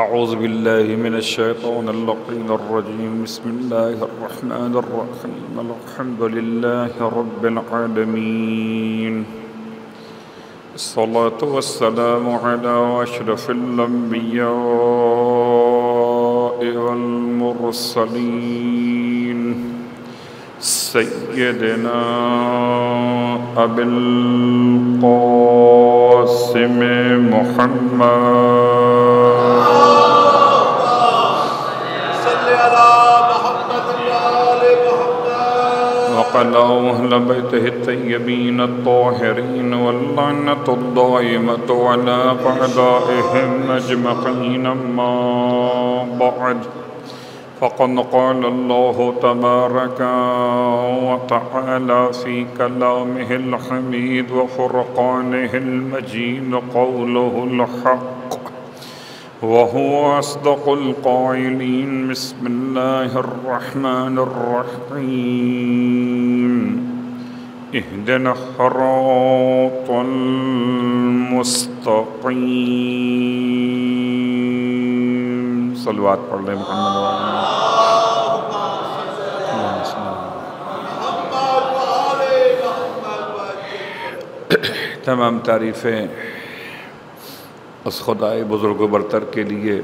أعوذ بالله من الشيطان اللقين الرجيم. بسم الله الرحمن الرحيم. الحمد لله رب العالمين. الصلاة والسلام على أشرف الأنبياء والمرسلين. سيدنا أبي القاسم محمد صل على محمد وآل محمد وقال أهل بيته الطيبين الطاهرين واللعنة الدائمة على أعدائهم أجمعين ما بعد. فقد قال الله تبارك وتعالى في كلامه الحميد وفرقانه المجيد قوله الحق. وهو أصدق القائلين. بسم الله الرحمن الرحيم. اهدنا الصراط المستقيم. صلوات پڑھ لیں محمد تمام تعریفیں اس خدائے بزرگ و برتر کے لیے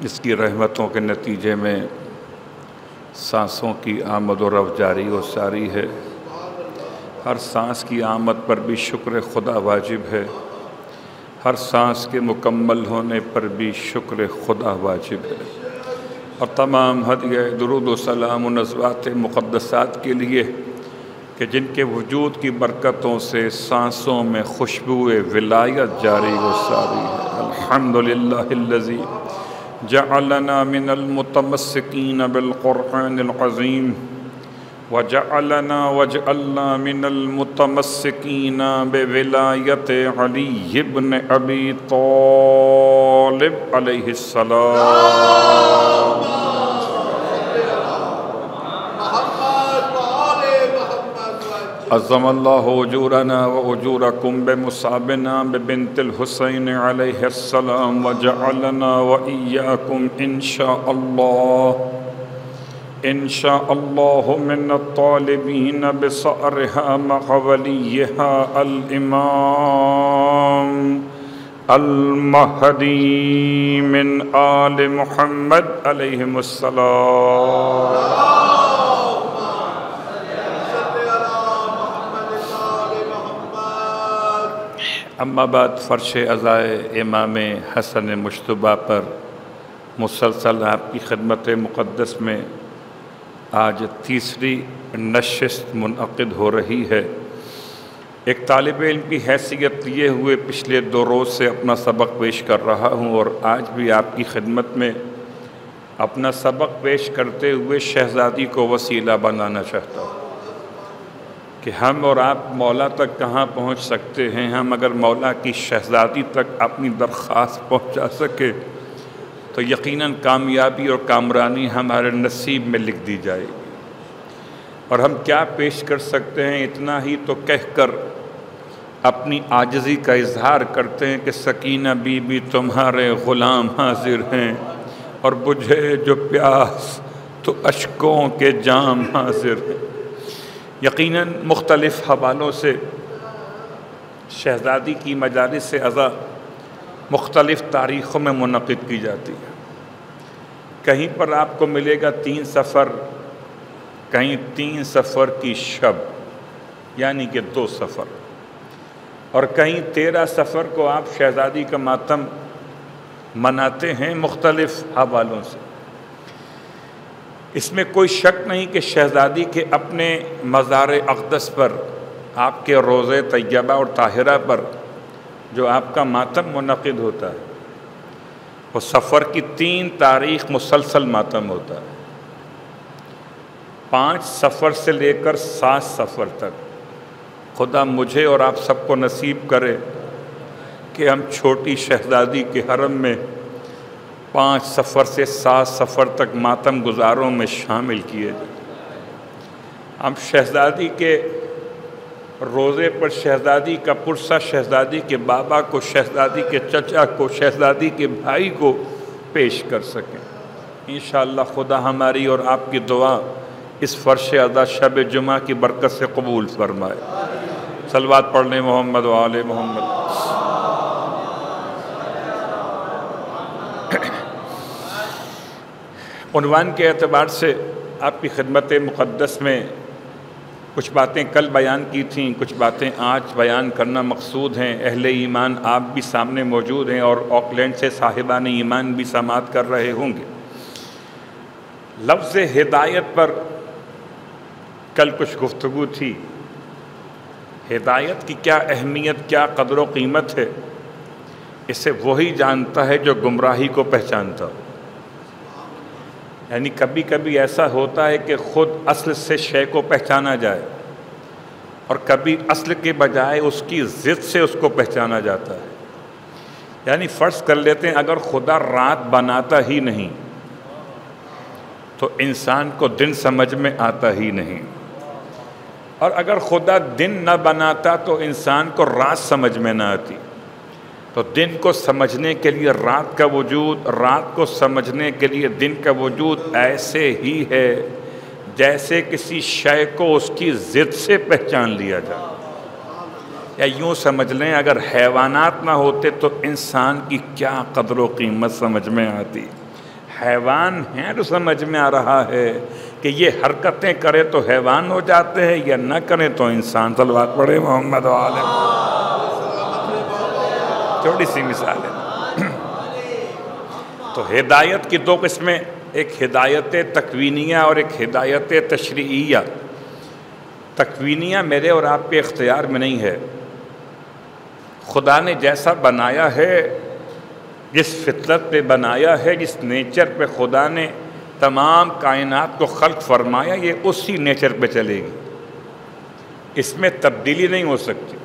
اس کی رحمتوں کے نتیجے میں سانسوں کی آمد و رف جاری و ساری ہے۔ ہر سانس کی آمد پر بھی شکر خدا واجب ہے۔ ہر سانس کے مکمل ہونے پر بھی شکر خدا واجب ہے۔ اور تمام ہدیہ درود و سلام و نظوات مقدسات کے لیے کہ جن کے وجود کی برکتوں سے سانسوں میں خوشبو ولایت جاری و ساری ہے۔ الحمدللہ الذی جعلنا من المتمسکین بالقرآن العظیم وجعلنا وجعلنا من المتمسکین بولایت علی ابن ابی طالب علیہ السلام محمد وآل محمد عظم اللہ اجورنا و اجورکم بمصابنا ببنت الحسین علیہ السلام وجعلنا و ایاکم انشاءاللہ انشاءاللہ من الطالبین بصعرها مع ولیها الامام المہدی من آل محمد علیہ السلام. اما بعد فرش ازائے امام حسن مشتبہ پر مسلسل آپ کی خدمت مقدس میں آج تیسری نشست منعقد ہو رہی ہے۔ ایک طالب علم کی حیثیت لیے ہوئے پچھلے دو روز سے اپنا سبق پیش کر رہا ہوں اور آج بھی آپ کی خدمت میں اپنا سبق پیش کرتے ہوئے شہزادی کو وسیلہ بنانا چاہتا ہوں۔ کہ ہم اور آپ مولا تک کہاں پہنچ سکتے ہیں؟ ہم اگر مولا کی شہزادی تک اپنی درخواست پہنچا سکے، تو یقیناً کامیابی اور کامرانی ہمارے نصیب میں لکھ دی جائے گی۔ اور ہم کیا پیش کر سکتے ہیں؟ اتنا ہی تو کہہ کر اپنی آجزی کا اظہار کرتے ہیں کہ سکینہ بی بی تمہارے غلام حاضر ہیں اور بجھے جو پیاس تو اشکوں کے جام حاضر ہیں۔ یقیناً مختلف حوالوں سے شہزادی کی مجالس سے ازا مختلف تاریخوں میں منعقد کی جاتی ہے۔ کہیں پر آپ کو ملے گا تین سفر، کہیں تین سفر کی شب یعنی کہ دو سفر۔ اور کہیں تیرہ سفر کو آپ شہزادی کا ماتم مناتے ہیں مختلف حوالوں سے۔ اس میں کوئی شک نہیں کہ شہزادی کے اپنے مزار اقدس پر، آپ کے روز طیبہ اور طاہرہ پر جو آپ کا ماتم منعقد ہوتا ہے، وہ سفر کی تین تاریخ مسلسل ماتم ہوتا ہے۔ پانچ سفر سے لے کر سات سفر تک، خدا مجھے اور آپ سب کو نصیب کرے کہ ہم چھوٹی شہزادی کے حرم میں پانچ سفر سے سات سفر تک ماتم گزاروں میں شامل کیے۔ جائیں ہم شہزادی کے روزے پر شہزادی کا پرسہ، شہزادی کے بابا کو، شہزادی کے چچا کو، شہزادی کے بھائی کو پیش کر سکیں۔ انشاءاللہ خدا ہماری اور آپ کی دعا اس فرش ادا شب جمعہ کی برکت سے قبول فرمائے۔ سلوات پڑھنے محمد و آل محمد۔ عنوان کے اعتبار سے آپ کی خدمت مقدس میں کچھ باتیں کل بیان کی تھیں، کچھ باتیں آج بیان کرنا مقصود ہیں۔ اہل ایمان آپ بھی سامنے موجود ہیں اور آکلینڈ سے صاحبان ایمان بھی سماعت کر رہے ہوں گے۔ لفظ ہدایت پر کل کچھ گفتگو تھی۔ ہدایت کی کیا اہمیت، کیا قدر و قیمت ہے، اسے وہی جانتا ہے جو گمراہی کو پہچانتا۔ ہو یعنی کبھی کبھی ایسا ہوتا ہے کہ خود اصل سے شے کو پہچانا جائے اور کبھی اصل کے بجائے اس کی ضد سے اس کو پہچانا جاتا ہے۔ یعنی فرض کر لیتے ہیں اگر خدا رات بناتا ہی نہیں تو انسان کو دن سمجھ میں آتا ہی نہیں۔ اور اگر خدا دن نہ بناتا تو انسان کو رات سمجھ میں نہ آتی۔ تو دن کو سمجھنے کے لیے رات کا وجود، رات کو سمجھنے کے لیے دن کا وجود ایسے ہی ہے جیسے کسی شے کو اس کی ضد سے پہچان لیا جائے۔ یا یوں سمجھ لیں، اگر حیوانات نہ ہوتے تو انسان کی کیا قدر و قیمت سمجھ میں آتی۔ حیوان ہیں تو سمجھ میں آ رہا ہے کہ یہ حرکتیں کرے تو حیوان ہو جاتے ہیں، یا نہ کریں تو انسان صلوات پڑھے محمد عالم۔ چھوٹی سی مثال ہے۔ تو ہدایت کی دو قسمیں، ایک ہدایت تکوینیہ اور ایک ہدایت تشریعیہ۔ تکوینیہ میرے اور آپ کے اختیار میں نہیں ہے۔ خدا نے جیسا بنایا ہے، جس فطرت پہ بنایا ہے، جس نیچر پہ خدا نے تمام کائنات کو خلق فرمایا، یہ اسی نیچر پہ چلے گی۔ اس میں تبدیلی نہیں ہو سکتی۔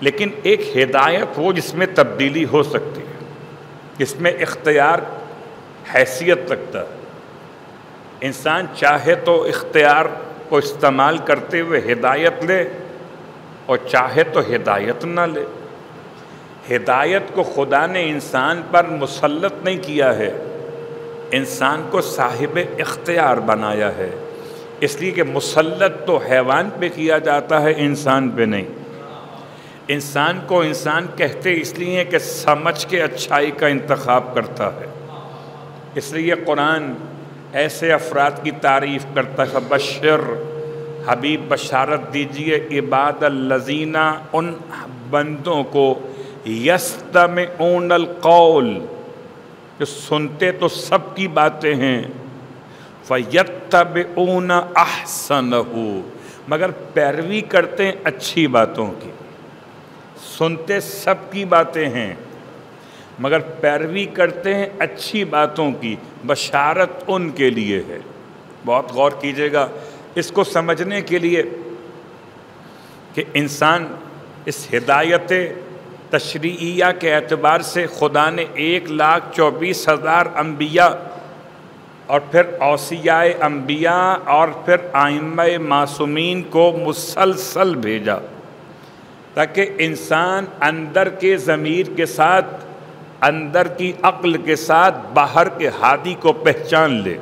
لیکن ایک ہدایت ہو جس میں تبدیلی ہو سکتی ہے، جس میں اختیار حیثیت رکھتا ہے۔ انسان چاہے تو اختیار کو استعمال کرتے ہوئے ہدایت لے اور چاہے تو ہدایت نہ لے۔ ہدایت کو خدا نے انسان پر مسلط نہیں کیا ہے، انسان کو صاحب اختیار بنایا ہے۔ اس لیے کہ مسلط تو حیوان پہ کیا جاتا ہے، انسان پہ نہیں۔ انسان کو انسان کہتے اس لیے کہ سمجھ کے اچھائی کا انتخاب کرتا ہے۔ اس لیے قرآن ایسے افراد کی تعریف کرتا ہے، بشر، حبیب، بشارت دیجیے، عباد الزینہ ان بندوں کو یستم اون القول جو سنتے تو سب کی باتیں ہیں فیتب اون احسن مگر پیروی کرتے ہیں اچھی باتوں کی۔ سنتے سب کی باتیں ہیں، مگر پیروی کرتے ہیں اچھی باتوں کی، بشارت ان کے لیے ہے۔ بہت غور کیجیے گا۔ اس کو سمجھنے کے لیے کہ انسان اس ہدایت تشریعیہ کے اعتبار سے خدا نے ایک لاکھ چوبیس ہزار انبیاء اور پھر اوسیاء انبیاء اور پھر آئمہ معصومین کو مسلسل بھیجا۔ تاکہ انسان اندر کے ضمیر کے ساتھ، اندر کی عقل کے ساتھ باہر کے ہادی کو پہچان لے۔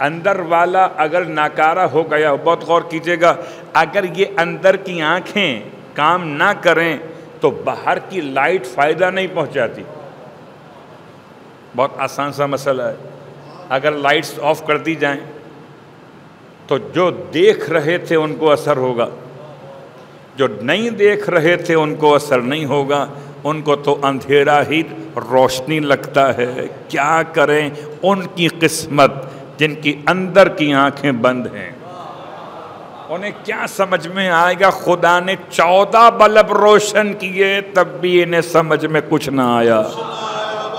اندر والا اگر ناکارہ ہو گیا، بہت غور کیجیے گا، اگر یہ اندر کی آنکھیں کام نہ کریں تو باہر کی لائٹ فائدہ نہیں پہنچاتی۔ بہت آسان سا مسئلہ ہے۔ اگر لائٹس آف کر دی جائیں تو جو دیکھ رہے تھے ان کو اثر ہوگا۔ جو نہیں دیکھ رہے تھے ان کو اثر نہیں ہوگا، ان کو تو اندھیرا ہی روشنی لگتا ہے۔ کیا کریں؟ ان کی قسمت جن کی اندر کی آنکھیں بند ہیں۔ انہیں کیا سمجھ میں آئے گا؟ خدا نے چودہ بلب روشن کیے، تب بھی انہیں سمجھ میں کچھ نہ آیا۔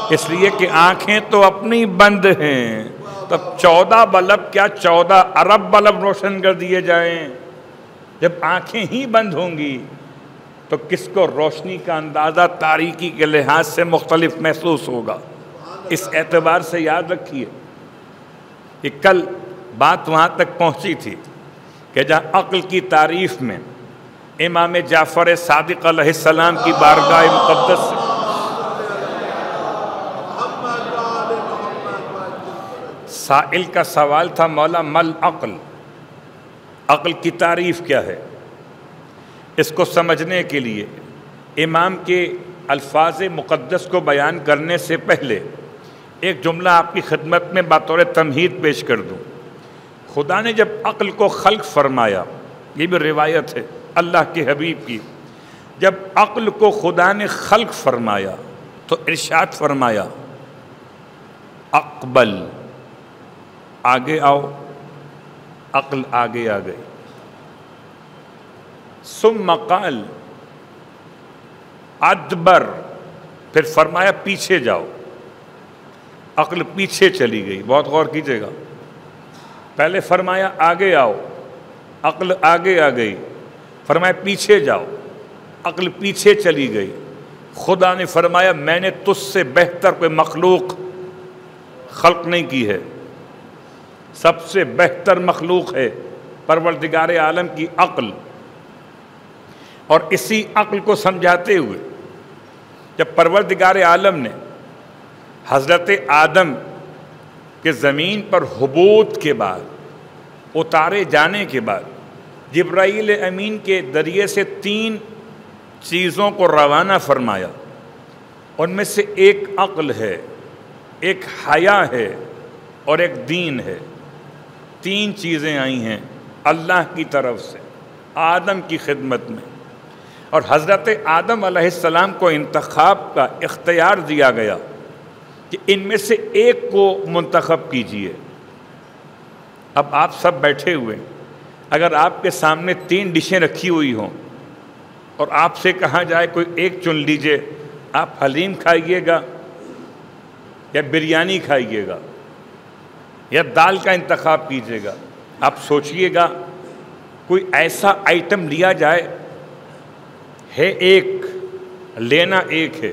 اس لیے کہ آنکھیں تو اپنی بند ہیں۔ تب چودہ بلب، کیا چودہ ارب بلب روشن کر دیے جائیں؟ جب آنکھیں ہی بند ہوں گی تو کس کو روشنی کا اندازہ تاریکی کے لحاظ سے مختلف محسوس ہوگا؟ اس اعتبار سے یاد رکھیے کہ کل بات وہاں تک پہنچی تھی کہ جہاں عقل کی تعریف میں امام جعفر صادق علیہ السلام کی بارگاہ مقدس سے سائل کا سوال تھا، مولا مل عقل عقل کی تعریف کیا ہے؟ اس کو سمجھنے کے لیے امام کے الفاظ مقدس کو بیان کرنے سے پہلے ایک جملہ آپ کی خدمت میں بطور تمہید پیش کر دوں۔ خدا نے جب عقل کو خلق فرمایا، یہ بھی روایت ہے اللہ کے حبیب کی، جب عقل کو خدا نے خلق فرمایا تو ارشاد فرمایا، اقبل، آگے آؤ۔ عقل آگے آ گئی۔ ثم مقال ادبر، پھر فرمایا پیچھے جاؤ۔ عقل پیچھے چلی گئی۔ بہت غور کیجیے گا۔ پہلے فرمایا آگے آؤ۔ عقل آگے آ گئی۔ فرمایا پیچھے جاؤ۔ عقل پیچھے چلی گئی۔ خدا نے فرمایا، میں نے تجھ سے بہتر کوئی مخلوق خلق نہیں کی ہے۔ سب سے بہتر مخلوق ہے پروردگار عالم کی عقل۔ اور اسی عقل کو سمجھاتے ہوئے جب پروردگار عالم نے حضرت آدم کے زمین پر حبوت کے بعد، اتارے جانے کے بعد، جبرائیل امین کے ذریعے سے تین چیزوں کو روانہ فرمایا، ان میں سے ایک عقل ہے، ایک حیا ہے اور ایک دین ہے۔ تین چیزیں آئی ہیں اللہ کی طرف سے، آدم کی خدمت میں۔ اور حضرت آدم علیہ السلام کو انتخاب کا اختیار دیا گیا کہ ان میں سے ایک کو منتخب کیجیے۔ اب آپ سب بیٹھے ہوئے اگر آپ کے سامنے تین ڈشیں رکھی ہوئی ہوں اور آپ سے کہا جائے کوئی ایک چن لیجیے، آپ حلیم کھائیے گا یا بریانی کھائیے گا۔ یا دال کا انتخاب کیجیے گا۔ آپ سوچئے گا، کوئی ایسا آئٹم لیا جائے، ہے ایک، لینا ایک ہے۔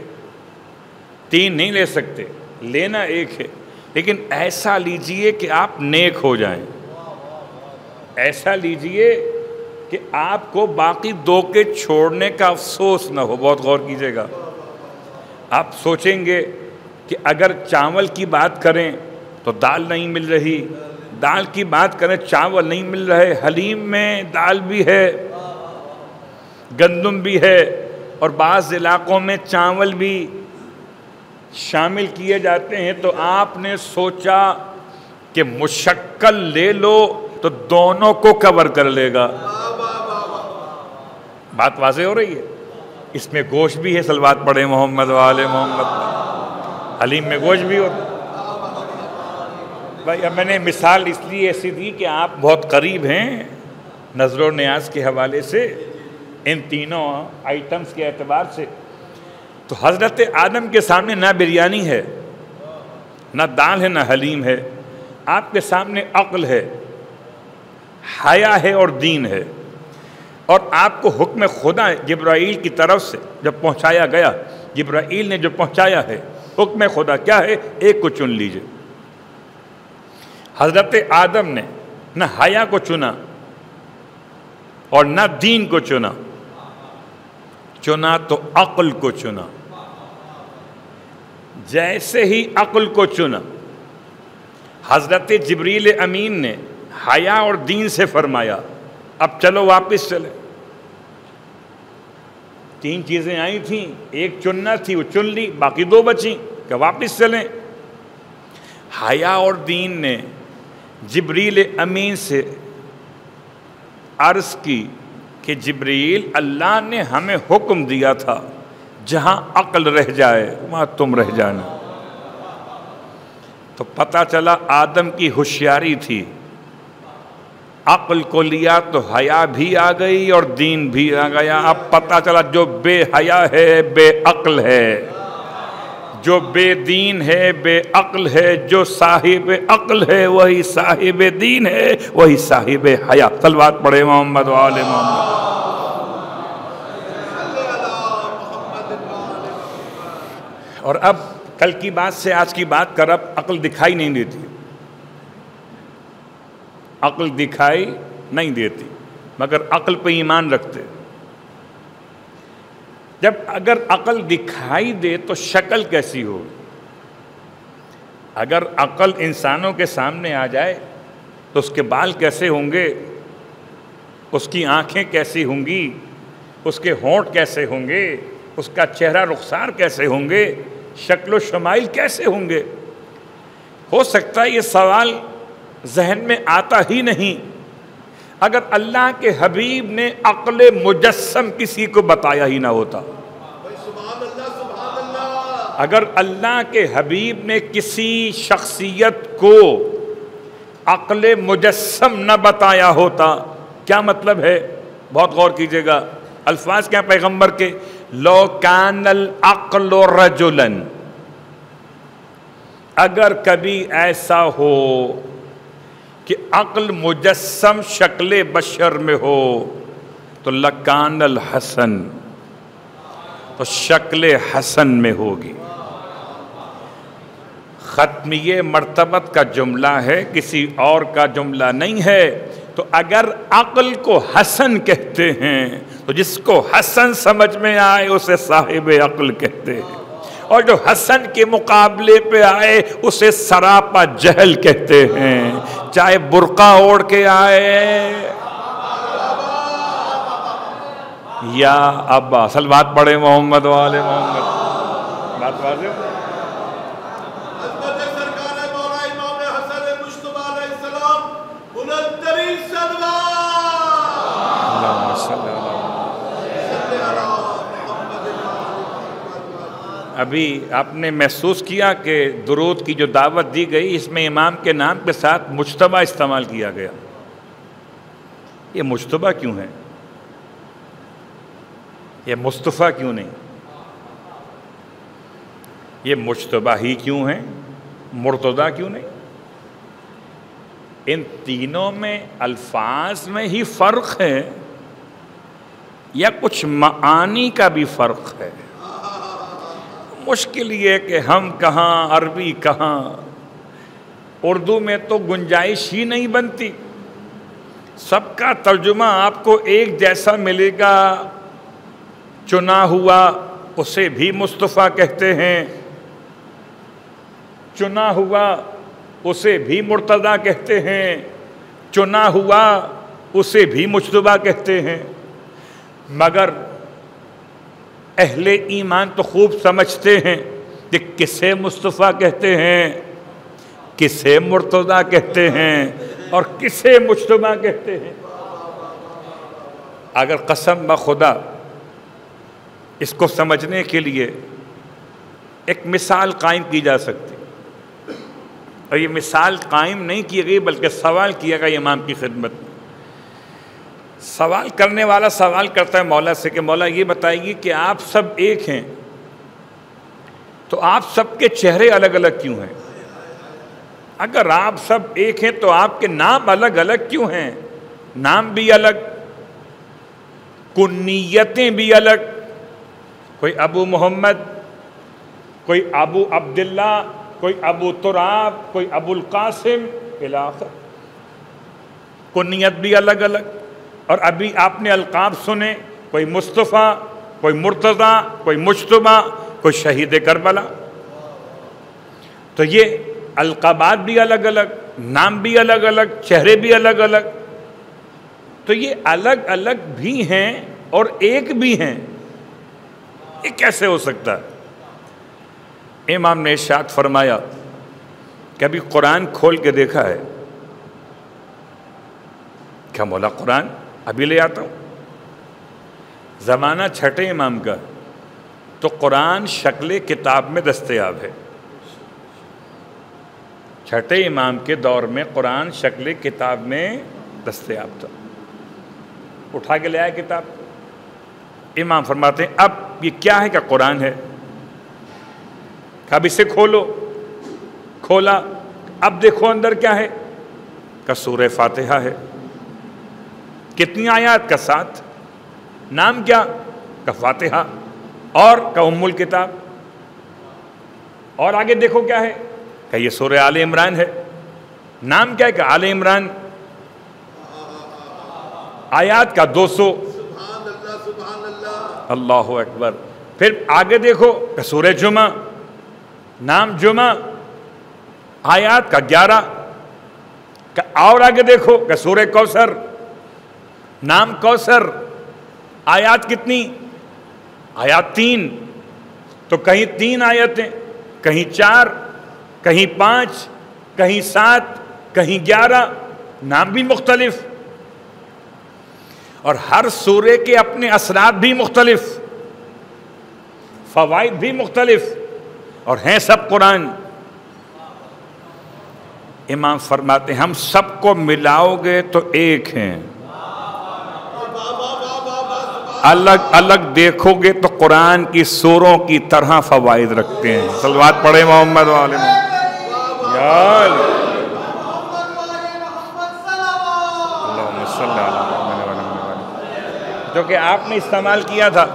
تین نہیں لے سکتے، لینا ایک ہے۔ لیکن ایسا لیجیے کہ آپ نیک ہو جائیں۔ ایسا لیجیے کہ آپ کو باقی دو کے چھوڑنے کا افسوس نہ ہو۔ بہت غور کیجیے گا۔ آپ سوچیں گے کہ اگر چاول کی بات کریں تو دال نہیں مل رہی۔ دال کی بات کریں، چاول نہیں مل رہے۔ حلیم میں دال بھی ہے، گندم بھی ہے، اور بعض علاقوں میں چاول بھی شامل کیے جاتے ہیں۔ تو آپ نے سوچا کہ مشکل لے لو تو دونوں کو کور کر لے گا۔ بات واضح ہو رہی ہے۔ اس میں گوشت بھی ہے، سلوات پڑے محمد والے محمد۔ حلیم میں گوشت بھی ہوتا بھائی میں نے مثال اس لیے ایسی دی کہ آپ بہت قریب ہیں نظر و نیاز کے حوالے سے ان تینوں آئٹمس کے اعتبار سے۔ تو حضرت آدم کے سامنے نہ بریانی ہے، نہ دال ہے، نہ حلیم ہے۔ آپ کے سامنے عقل ہے، حیا ہے اور دین ہے۔ اور آپ کو حکم خدا جبرائیل کی طرف سے جب پہنچایا گیا، جبرائیل نے جو پہنچایا ہے، حکم خدا کیا ہے؟ ایک کو چن لیجیے۔ حضرت آدم نے نہ حیا کو چنا اور نہ دین کو چنا۔ چنا تو عقل کو چنا۔ جیسے ہی عقل کو چنا، حضرت جبریل امین نے حیا اور دین سے فرمایا، اب چلو واپس چلے۔ تین چیزیں آئی تھیں، ایک چننا تھی، وہ چن لی، باقی دو بچیں، کہ واپس چلیں۔ حیا اور دین نے جبریل امین سے عرض کی کہ جبریل اللہ نے ہمیں حکم دیا تھا، جہاں عقل رہ جائے وہاں تم رہ جانا۔ تو پتہ چلا آدم کی ہوشیاری تھی۔ عقل کو لیا تو حیا بھی آ گئی اور دین بھی آ گیا۔ اب پتہ چلا جو بے حیا ہے، بے عقل ہے۔ جو بے دین ہے، بے عقل ہے، جو صاحب عقل ہے، وہی صاحب دین ہے، وہی صاحب حیا۔ سلوات پڑھے محمد وآل محمد۔ اور اب کل کی بات سے آج کی بات کر، اب عقل دکھائی نہیں دیتی۔ عقل دکھائی نہیں دیتی، مگر عقل پہ ایمان رکھتے۔ جب اگر عقل دکھائی دے تو شکل کیسی ہو؟ اگر عقل انسانوں کے سامنے آ جائے تو اس کے بال کیسے ہوں گے؟ اس کی آنکھیں کیسی ہوں گی؟ اس کے ہونٹ کیسے ہوں گے؟ اس کا چہرہ رخسار کیسے ہوں گے؟ شکل و شمائل کیسے ہوں گے؟ ہو سکتا ہے یہ سوال ذہن میں آتا ہی نہیں۔ اگر اللہ کے حبیب نے عقل مجسم کسی کو بتایا ہی نہ ہوتا۔ اگر اللہ کے حبیب نے کسی شخصیت کو عقل مجسم نہ بتایا ہوتا کیا مطلب ہے؟ بہت غور کیجیے گا۔ الفاظ کیا پیغمبر کے؟ لو کان العقل رجلن اگر کبھی ایسا ہو کہ عقل مجسم شکل بشر میں ہو، تو لکان الحسن تو شکل حسن میں ہوگی۔ ختمی مرتبت کا جملہ ہے، کسی اور کا جملہ نہیں ہے۔ تو اگر عقل کو حسن کہتے ہیں، تو جس کو حسن سمجھ میں آئے، اسے صاحب عقل کہتے ہیں۔ اور جو حسن کے مقابلے پہ آئے، اسے سراپا جہل کہتے ہیں۔ چاہے برقع اوڑ کے آئے۔ یا ابا، اصل بات پڑھے محمد والے محمد۔ بات واضح ابھی آپ نے محسوس کیا کہ درود کی جو دعوت دی گئی، اس میں امام کے نام کے ساتھ مشتبہ استعمال کیا گیا۔ یہ مشتبہ کیوں ہے؟ یہ مصطفیٰ کیوں نہیں؟ یہ مشتبہ ہی کیوں ہے مرتدہ کیوں نہیں؟ ان تینوں میں الفاظ میں ہی فرق ہے یا کچھ معانی کا بھی فرق ہے؟ مشکل یہ کہ ہم کہاں، عربی کہاں؟ اردو میں تو گنجائش ہی نہیں بنتی۔ سب کا ترجمہ آپ کو ایک جیسا ملے گا۔ چنا ہوا، اسے بھی مصطفیٰ کہتے ہیں۔ چنا ہوا، اسے بھی مرتضی کہتے ہیں۔ چنا ہوا، اسے بھی مشتبہ کہتے ہیں۔ مگر اہل ایمان تو خوب سمجھتے ہیں کہ کسے مصطفیٰ کہتے ہیں، کسے مرتضی کہتے ہیں اور کسے مشتبہ کہتے ہیں۔ اگر قسم بخدا اس کو سمجھنے کے لیے ایک مثال قائم کی جا سکتی۔ اور یہ مثال قائم نہیں کی گئی بلکہ سوال کیا گیا امام کی خدمت میں۔ سوال کرنے والا سوال کرتا ہے مولا سے کہ مولا یہ بتائیے کہ آپ سب ایک ہیں، تو آپ سب کے چہرے الگ الگ کیوں ہیں؟ اگر آپ سب ایک ہیں تو آپ کے نام الگ الگ کیوں ہیں؟ نام بھی الگ، کنیتیں بھی الگ، کوئی ابو محمد، کوئی ابو عبداللہ، کوئی ابو تراب، کوئی ابو القاسم علاقہ کنیت بھی الگ الگ۔ اور ابھی آپ نے القاب سنے، کوئی مصطفیٰ، کوئی مرتضی، کوئی مشتبہ کوئی شہید کربلا۔ تو یہ القابات بھی الگ الگ، نام بھی الگ الگ، چہرے بھی الگ الگ۔ تو یہ الگ الگ بھی ہیں اور ایک بھی ہیں۔ یہ کیسے ہو سکتا ہے؟ امام نے ارشاد فرمایا کہ ابھی قرآن کھول کے دیکھا ہے۔ کیا مولا قرآن؟ ابھی لے آتا ہوں۔ زمانہ چھٹے امام کا، تو قرآن شکل کتاب میں دستیاب ہے۔ چھٹے امام کے دور میں قرآن شکل کتاب میں دستیاب تھا۔ اٹھا کے لے آیا کتاب۔ امام فرماتے ہیں، اب یہ کیا ہے کہ قرآن ہے؟ کہ اب اسے کھولو۔ کھولا۔ اب دیکھو اندر کیا ہے؟ کہ سورہ فاتحہ ہے۔ کتنی آیات کا ساتھ؟ نام کیا؟ کا فاتحہ اور کا ام الکتاب۔ اور آگے دیکھو کیا ہے؟ کہ یہ سورہ آل عمران ہے۔ نام کیا ہے کہ آل عمران؟ آیات کا دو سو۔ اللہ اکبر۔ پھر آگے دیکھو کہ سورہ جمعہ نام جمعہ آیات کا گیارہ۔ اور آگے دیکھو کہ سورہ کوثر۔ نام کوثر، آیات کتنی؟ آیات تین۔ تو کہیں تین آیتیں، کہیں چار، کہیں پانچ، کہیں سات، کہیں گیارہ، نام بھی مختلف۔ اور ہر سورے کے اپنے اثرات بھی مختلف۔ فوائد بھی مختلف۔ اور ہیں سب قرآن۔ امام فرماتے ہیں، ہم سب کو ملاؤ گے تو ایک ہیں۔ الگ الگ دیکھو گے تو قرآن کی سوروں کی طرح فوائد رکھتے ہیں۔ سلوات پڑھے محمد والے محمد۔ جو کہ آپ نے استعمال کیا تھا،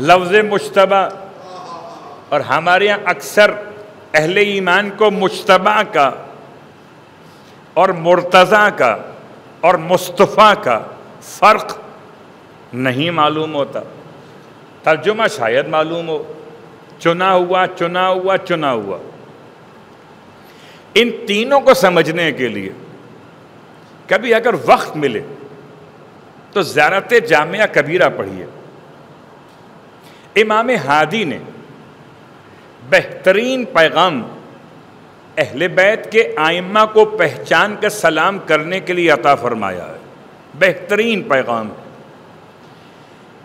لفظ مشتبہ اور ہمارے یہاں اکثر اہل ایمان کو مشتبہ کا اور مرتضی کا اور مصطفیٰ کا فرق نہیں معلوم ہوتا۔ ترجمہ شاید معلوم ہو۔ چنا ہوا چنا ہوا چنا ہوا۔ ان تینوں کو سمجھنے کے لیے کبھی اگر وقت ملے تو زیارت جامعہ کبیرہ پڑھیے۔ امام ہادی نے بہترین پیغام اہل بیت کے آئمہ کو پہچان کر سلام کرنے کے لیے عطا فرمایا ہے۔ بہترین پیغام۔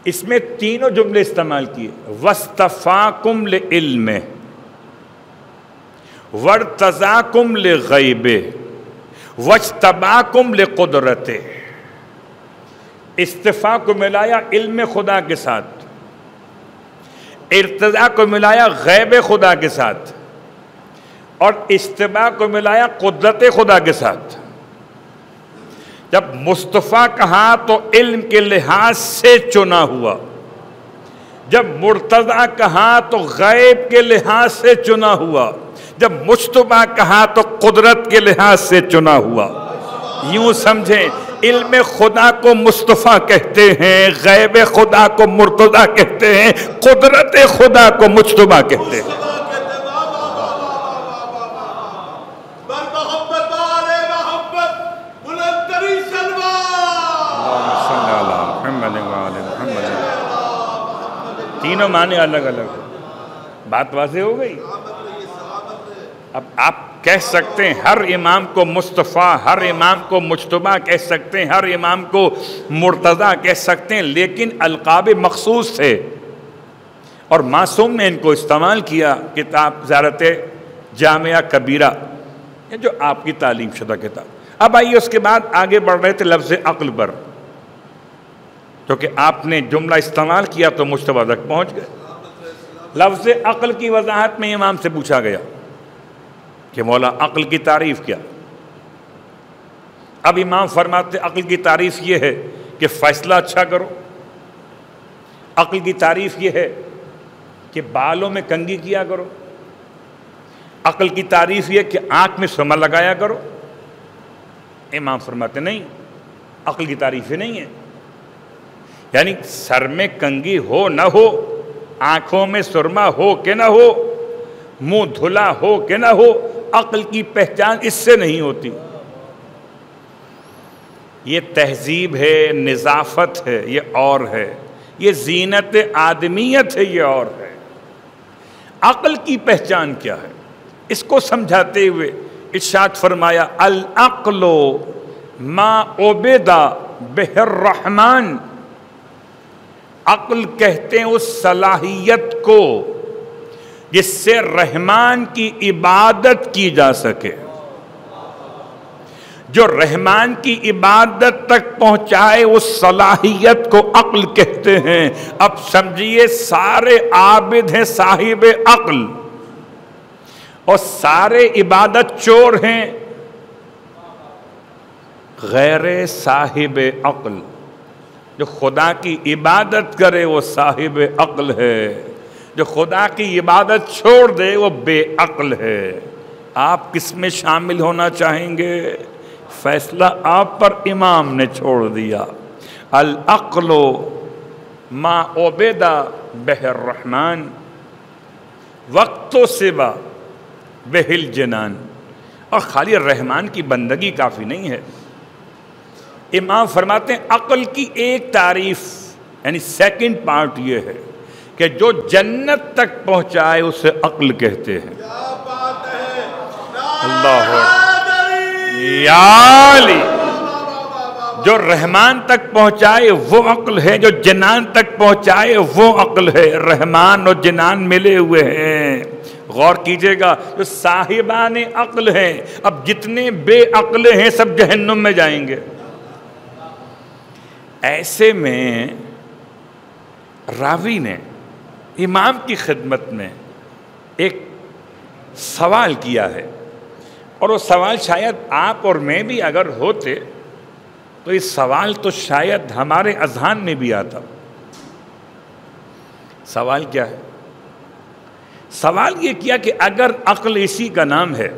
اس میں تینوں جملے استعمال کیے۔ وسطفاکم لعلم ورتزاکم لغیب وجتباکم لقدرت استفاع کو ملایا علم خدا کے ساتھ ارتضا کو ملایا غیب خدا کے ساتھ، اور اجتباع کو ملایا قدرت خدا کے ساتھ۔ جب مصطفیٰ کہا تو علم کے لحاظ سے چنا ہوا۔ جب مرتضی کہا تو غیب کے لحاظ سے چنا ہوا۔ جب مشتبہ کہا تو قدرت کے لحاظ سے چنا ہوا۔ یوں سمجھیں، علم خدا کو مصطفیٰ کہتے ہیں، غیب خدا کو مرتضی کہتے ہیں، قدرت خدا کو مشتبہ کہتے ہیں بر محبت والے محبت بلند ترین سلوات تینوں معنی الگ الگ ہیں۔ بات واضح ہو گئی؟ اب آپ کہہ سکتے ہیں، ہر امام کو مصطفیٰ، ہر امام کو مجتبہ کہہ سکتے ہیں، ہر امام کو مرتضی کہہ سکتے ہیں، لیکن القاب مخصوص تھے اور معصوم نے ان کو استعمال کیا، کتاب زیارت جامعہ کبیرہ جو آپ کی تعلیم شدہ کتاب۔ اب آئیے اس کے بعد آگے بڑھ رہے تھے لفظ عقل پر۔ کیونکہ آپ نے جملہ استعمال کیا تو مشتبہ تک پہنچ گئے۔ لفظ عقل کی وضاحت میں امام سے پوچھا گیا کہ مولا عقل کی تعریف کیا۔ اب امام فرماتے عقل کی تعریف یہ ہے کہ فیصلہ اچھا کرو۔ عقل کی تعریف یہ ہے کہ بالوں میں کنگھی کیا کرو۔ عقل کی تعریف یہ کہ آنکھ میں سما لگایا کرو۔ امام فرماتے نہیں، عقل کی تعریف نہیں ہے۔ یعنی سر میں کنگھی ہو نہ ہو، آنکھوں میں سرما ہو کہ نہ ہو، منہ دھلا ہو کہ نہ ہو، عقل کی پہچان اس سے نہیں ہوتی۔ یہ تہذیب ہے، نظافت ہے، یہ اور ہے۔ یہ زینت آدمیت ہے، یہ اور ہے۔ عقل کی پہچان کیا ہے؟ اس کو سمجھاتے ہوئے ارشاد فرمایا، العقل ما عبدا بہر رحمان عقل کہتے ہیں اس صلاحیت کو جس سے رحمان کی عبادت کی جا سکے۔ جو رحمان کی عبادت تک پہنچائے، اس صلاحیت کو عقل کہتے ہیں۔ اب سمجھیے، سارے عابد ہیں صاحب عقل۔ اور سارے عبادت چور ہیں۔ غیر صاحب عقل۔ جو خدا کی عبادت کرے وہ صاحب عقل ہے۔ جو خدا کی عبادت چھوڑ دے وہ بے عقل ہے۔ آپ کس میں شامل ہونا چاہیں گے؟ فیصلہ آپ پر امام نے چھوڑ دیا۔ العقل ما عبیدہ بہر رحمان وقت و سبا بہل جنان اور خالی رحمان کی بندگی کافی نہیں ہے۔ امام فرماتے ہیں عقل کی ایک تعریف یعنی سیکنڈ پارٹ یہ ہے کہ جو جنت تک پہنچائے اسے عقل کہتے ہیں۔ اللہ یا علی، جو رحمان تک پہنچائے وہ عقل ہے، جو جنان تک پہنچائے وہ عقل ہے۔ رحمان اور جنان ملے ہوئے ہیں۔ غور کیجیے گا، جو صاحبان عقل ہیں، اب جتنے بے عقل ہیں سب جہنم میں جائیں گے۔ ایسے میں راوی نے امام کی خدمت میں ایک سوال کیا ہے۔ اور وہ سوال شاید آپ اور میں بھی اگر ہوتے تو یہ سوال تو شاید ہمارے اذہان میں بھی آتا۔ سوال کیا ہے؟ سوال یہ کیا کہ اگر عقل اسی کا نام ہے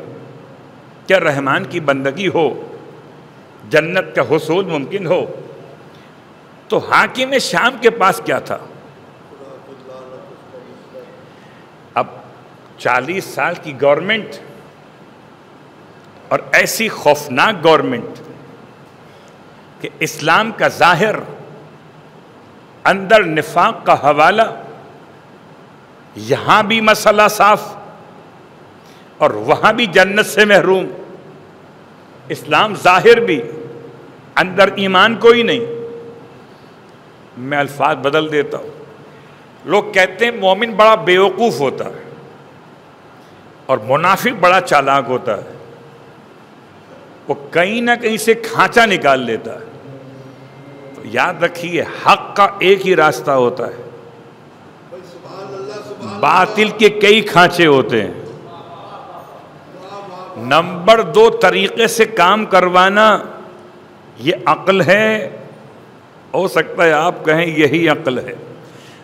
کیا رحمان کی بندگی ہو، جنت کا حصول ممکن ہو تو حاکم شام کے پاس کیا تھا؟ اب چالیس سال کی گورنمنٹ اور ایسی خوفناک گورنمنٹ کہ اسلام کا ظاہر اندر نفاق کا حوالہ یہاں بھی مسئلہ صاف اور وہاں بھی جنت سے محروم، اسلام ظاہر بھی، اندر ایمان کوئی نہیں۔ میں الفاظ بدل دیتا ہوں۔ لوگ کہتے ہیں مومن بڑا بیوقوف ہوتا ہے اور منافق بڑا چالاک ہوتا ہے۔ وہ کہیں نہ کہیں سے کھانچا نکال لیتا ہے۔ تو یاد رکھیے، حق کا ایک ہی راستہ ہوتا ہے۔ باطل کے کئی کھانچے ہوتے ہیں۔ نمبر دو، طریقے سے کام کروانا، یہ عقل ہے۔ ہو سکتا ہے آپ کہیں یہی عقل ہے۔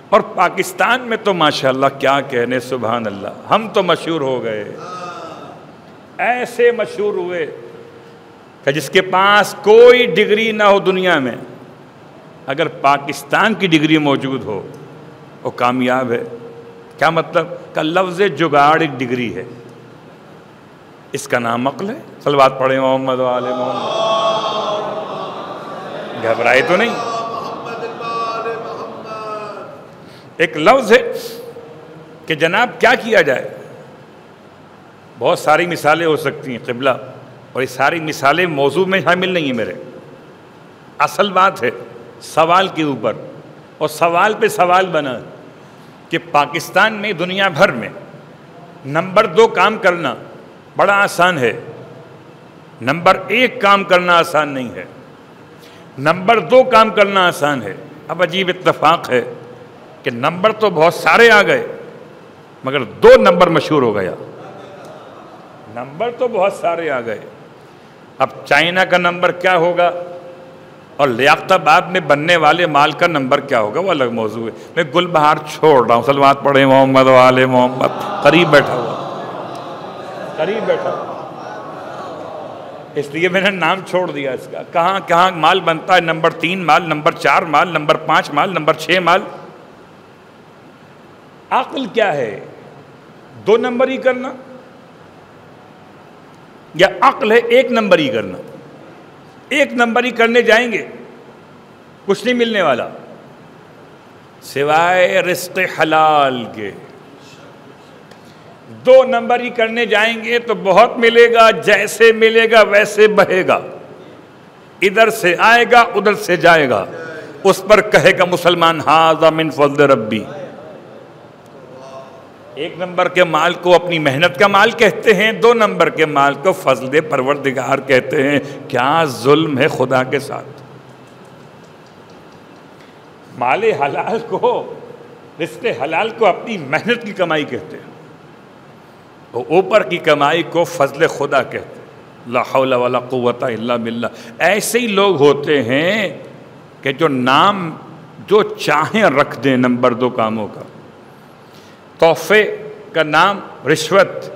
اور پاکستان میں تو ماشاءاللہ کیا کہنے سبحان اللہ ہم تو مشہور ہو گئے۔ ایسے مشہور ہوئے کہ جس کے پاس کوئی ڈگری نہ ہو دنیا میں، اگر پاکستان کی ڈگری موجود ہو، وہ کامیاب ہے۔ کیا مطلب؟ کہ لفظ جگاڑ ایک ڈگری ہے۔ اس کا نام عقل ہے۔ سلوات پڑھے محمد وآل محمد۔ گھبرائے تو نہیں محمد البال محمد ایک لفظ ہے کہ جناب کیا کیا جائے؟ بہت ساری مثالیں ہو سکتی ہیں قبلہ، اور یہ ساری مثالیں موضوع میں شامل نہیں ہیں میرے۔ اصل بات ہے سوال کے اوپر، اور سوال پہ سوال بنا کہ پاکستان میں دنیا بھر میں نمبر دو کام کرنا بڑا آسان ہے، نمبر ایک کام کرنا آسان نہیں ہے، نمبر دو کام کرنا آسان ہے۔ اب عجیب اتفاق ہے۔ کہ نمبر تو بہت سارے آ گئے، مگر دو نمبر مشہور ہو گیا۔ نمبر تو بہت سارے آ گئے۔ اب چائنا کا نمبر کیا ہوگا؟ اور لیاقت آباد میں بننے والے مال کا نمبر کیا ہوگا؟ وہ الگ موضوع ہے۔ میں گل بہار چھوڑ رہا ہوں، سلوات پڑھے محمد والے محمد۔ قریب بیٹھا ہوا۔ قریب بیٹھا ہوا۔ اس لیے میں نے نام چھوڑ دیا اس کا۔ کہاں کہاں مال بنتا ہے؟ نمبر تین مال، نمبر چار مال، نمبر پانچ مال، نمبر چھ مال۔ عقل کیا ہے؟ دو نمبر ہی کرنا، یا عقل ہے ایک نمبر ہی کرنا۔ ایک نمبر ہی کرنے جائیں گے، کچھ نہیں ملنے والا۔ سوائے رزق حلال کے۔ دو نمبر ہی کرنے جائیں گے تو بہت ملے گا، جیسے ملے گا ویسے بہے گا۔ ادھر سے آئے گا، ادھر سے جائے گا۔ اس پر کہے گا مسلمان ہاضا من فضل ربی۔ ایک نمبر کے مال کو اپنی محنت کا مال کہتے ہیں، دو نمبر کے مال کو فضل پروردگار کہتے ہیں۔ کیا ظلم ہے خدا کے ساتھ؟ مال حلال کو، رزق حلال کو اپنی محنت کی کمائی کہتے ہیں۔ اور اوپر کی کمائی کو فضل خدا کہتے ہیں۔ لا حول ولا قوت الا باللہ۔ ایسے ہی لوگ ہوتے ہیں کہ جو نام، جو چاہیں رکھ دیں نمبر دو کاموں کا۔ تحفے کا نام رشوت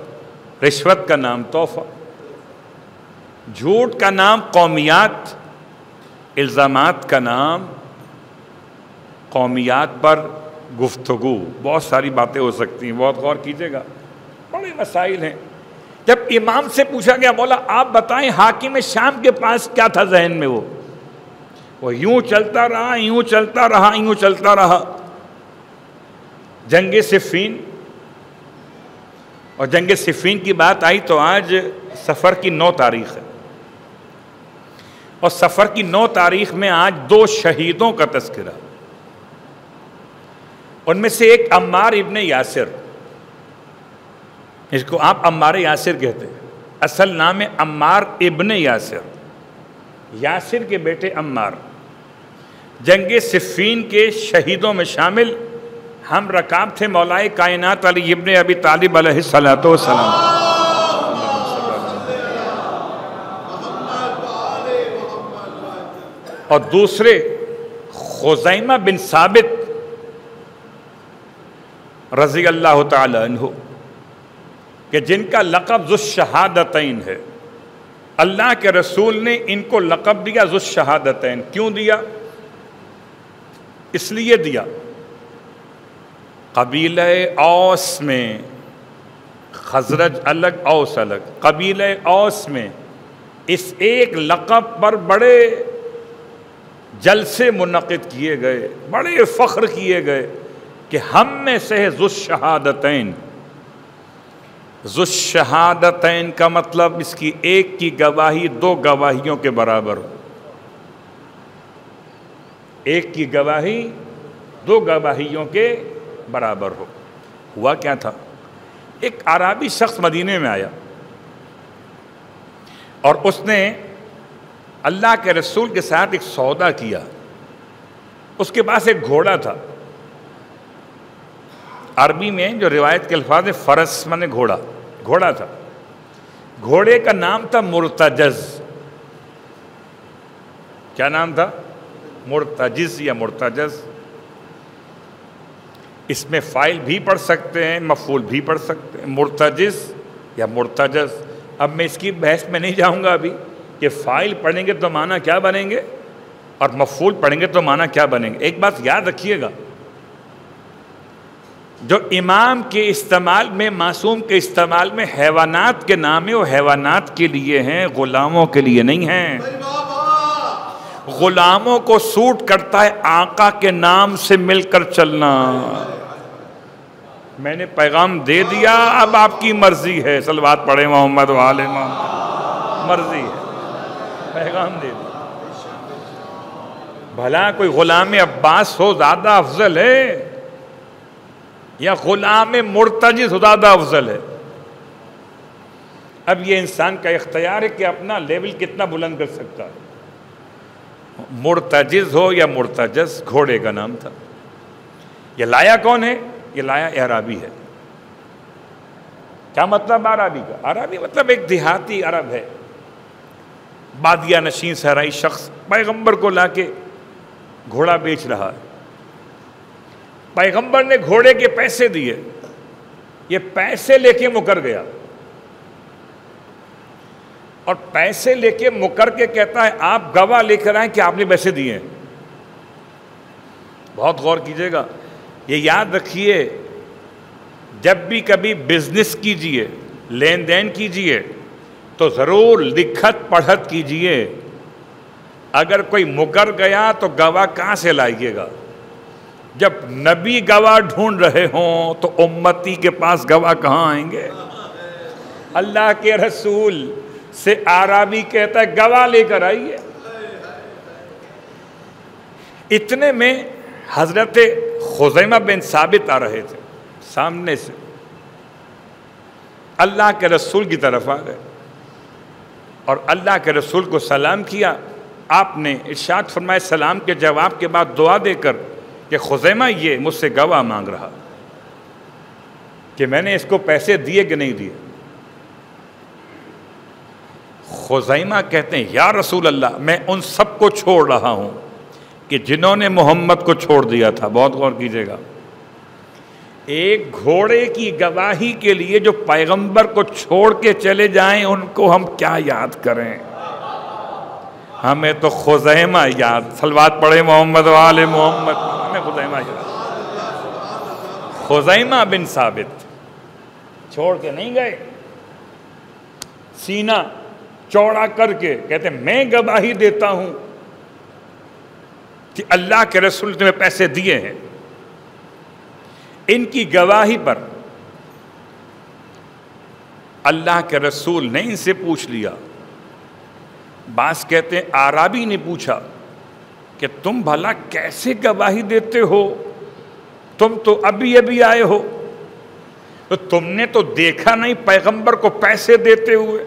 رشوت کا نام تحفہ۔ جھوٹ کا نام قومیات، الزامات کا نام قومیات پر گفتگو۔ بہت ساری باتیں ہو سکتی ہیں، بہت غور کیجیے گا۔ بڑے مسائل ہیں۔ جب امام سے پوچھا گیا، بولا، آپ بتائیں حاکم شام کے پاس کیا تھا ذہن میں وہ؟ وہ یوں چلتا رہا، یوں چلتا رہا، یوں چلتا رہا۔ جنگ صفین۔ اور جنگ صفین کی بات آئی تو آج سفر کی نو تاریخ ہے۔ اور سفر کی نو تاریخ میں آج دو شہیدوں کا تذکرہ۔ ان میں سے ایک عمار ابن یاسر۔ اس کو آپ عمار یاسر کہتے ہیں۔ اصل نام ہے عمار ابن یاسر۔ یاسر کے بیٹے عمار۔ جنگ صفین کے شہیدوں میں شامل ہم رکاب تھے مولائے کائنات علی ابن ابی طالب علیہ السلام اور دوسرے خزیمہ بن ثابت رضی اللہ تعالی عنہ، کہ جن کا لقب ذو شہادتین ہے۔ اللہ کے رسول نے ان کو لقب دیا ذو شہادتین کیوں دیا؟ اس لیے دیا۔ قبیلہ اوس میں، خزرج الگ، اوس الگ۔ قبیلہ اوس میں اس ایک لقب پر بڑے جلسے منعقد کیے گئے، بڑے فخر کیے گئے کہ ہم میں سے ذو شہادتین ذو کا مطلب اس کی ایک کی گواہی دو گواہیوں کے برابر ہو۔ ایک کی گواہی دو گواہیوں کے برابر ہو۔ ہوا کیا تھا؟ ایک عرابی شخص مدینے میں آیا اور اس نے اللہ کے رسول کے ساتھ ایک سودا کیا۔ اس کے پاس ایک گھوڑا تھا۔ عربی میں جو روایت کے الفاظ ہے فرس من گھوڑا گھوڑا تھا۔ گھوڑے کا نام تھا مرتجز۔ کیا نام تھا؟ مرتجز یا مرتجز؟ اس میں فائل بھی پڑھ سکتے ہیں مفول بھی پڑھ سکتے ہیں، مرتجز یا مرتجز۔ اب میں اس کی بحث میں نہیں جاؤں گا ابھی۔ کہ فائل پڑھیں گے تو معنی کیا بنیں گے؟ اور مفول پڑھیں گے تو معنی کیا بنیں گے؟ ایک بات یاد رکھیے گا۔ جو امام کے استعمال میں، معصوم کے استعمال میں حیوانات کے نام ہے وہ حیوانات کے لیے ہیں، غلاموں کے لیے نہیں ہیں۔ غلاموں کو سوٹ کرتا ہے آقا کے نام سے مل کر چلنا۔ میں نے پیغام دے دیا، اب آپ کی مرضی ہے۔ سلوات پڑھے محمد عالم مرضی ہے۔ پیغام دے دیا۔ بھلا کوئی غلام عباس ہو، زیادہ افضل ہے۔ یا غلام مرتجز ہو زیادہ افضل ہے۔ اب یہ انسان کا اختیار ہے کہ اپنا لیول کتنا بلند کر سکتا ہے۔ مرتجز ہو یا مرتجز، گھوڑے کا نام تھا۔ یہ لایا کون ہے؟ یہ لایا عرابی ہے۔ کیا مطلب عربی کا؟ عربی مطلب ایک دیہاتی عرب ہے۔ بادیہ نشین سہرائی شخص پیغمبر کو لا کے گھوڑا بیچ رہا ہے۔ پیغمبر نے گھوڑے کے پیسے دیے۔ یہ پیسے لے کے مکر گیا۔ اور پیسے لے کے مکر کے کہتا ہے، آپ گواہ لے کر آئیں کہ آپ نے پیسے دیے۔ ہیں بہت غور کیجیے گا۔ یہ یاد رکھیے، جب بھی کبھی بزنس کیجیے، لین دین کیجیے، تو ضرور لکھت پڑھت کیجیے۔ اگر کوئی مکر گیا تو گواہ کہاں سے لائیے گا؟ جب نبی گواہ ڈھونڈ رہے ہوں تو امتی کے پاس گواہ کہاں آئیں گے؟ اللہ کے رسول سے آرابی کہتا ہے، گواہ لے کر آئیے۔ اتنے میں حضرت خزیمہ بن ثابت آ رہے تھے، سامنے سے۔ اللہ کے رسول کی طرف آ گئے۔ اور اللہ کے رسول کو سلام کیا۔ آپ نے ارشاد فرمائے سلام کے جواب کے بعد دعا دے کر کہ خزیمہ یہ مجھ سے گواہ مانگ رہا۔ کہ میں نے اس کو پیسے دیے کہ نہیں دیے۔ خزیمہ کہتے ہیں، یا رسول اللہ، میں ان سب کو چھوڑ رہا ہوں۔ کہ جنہوں نے محمد کو چھوڑ دیا تھا، بہت غور کیجیے گا۔ ایک گھوڑے کی گواہی کے لیے جو پیغمبر کو چھوڑ کے چلے جائیں، ان کو ہم کیا یاد کریں؟ ہمیں تو خزیمہ یاد، سلوات پڑھے محمد وال محمد۔ ہمیں خزیمہ بن ثابت چھوڑ کے نہیں گئے۔ سینہ چوڑا کر کے کہتے میں گواہی دیتا ہوں کہ اللہ کے رسول تمہیں پیسے دیے ہیں۔ ان کی گواہی پر اللہ کے رسول نے ان سے پوچھ لیا۔ بعض کہتے ہیں آرابی نے پوچھا کہ تم بھلا کیسے گواہی دیتے ہو؟ تم تو ابھی ابھی آئے ہو۔ تو تم نے تو دیکھا نہیں پیغمبر کو پیسے دیتے ہوئے۔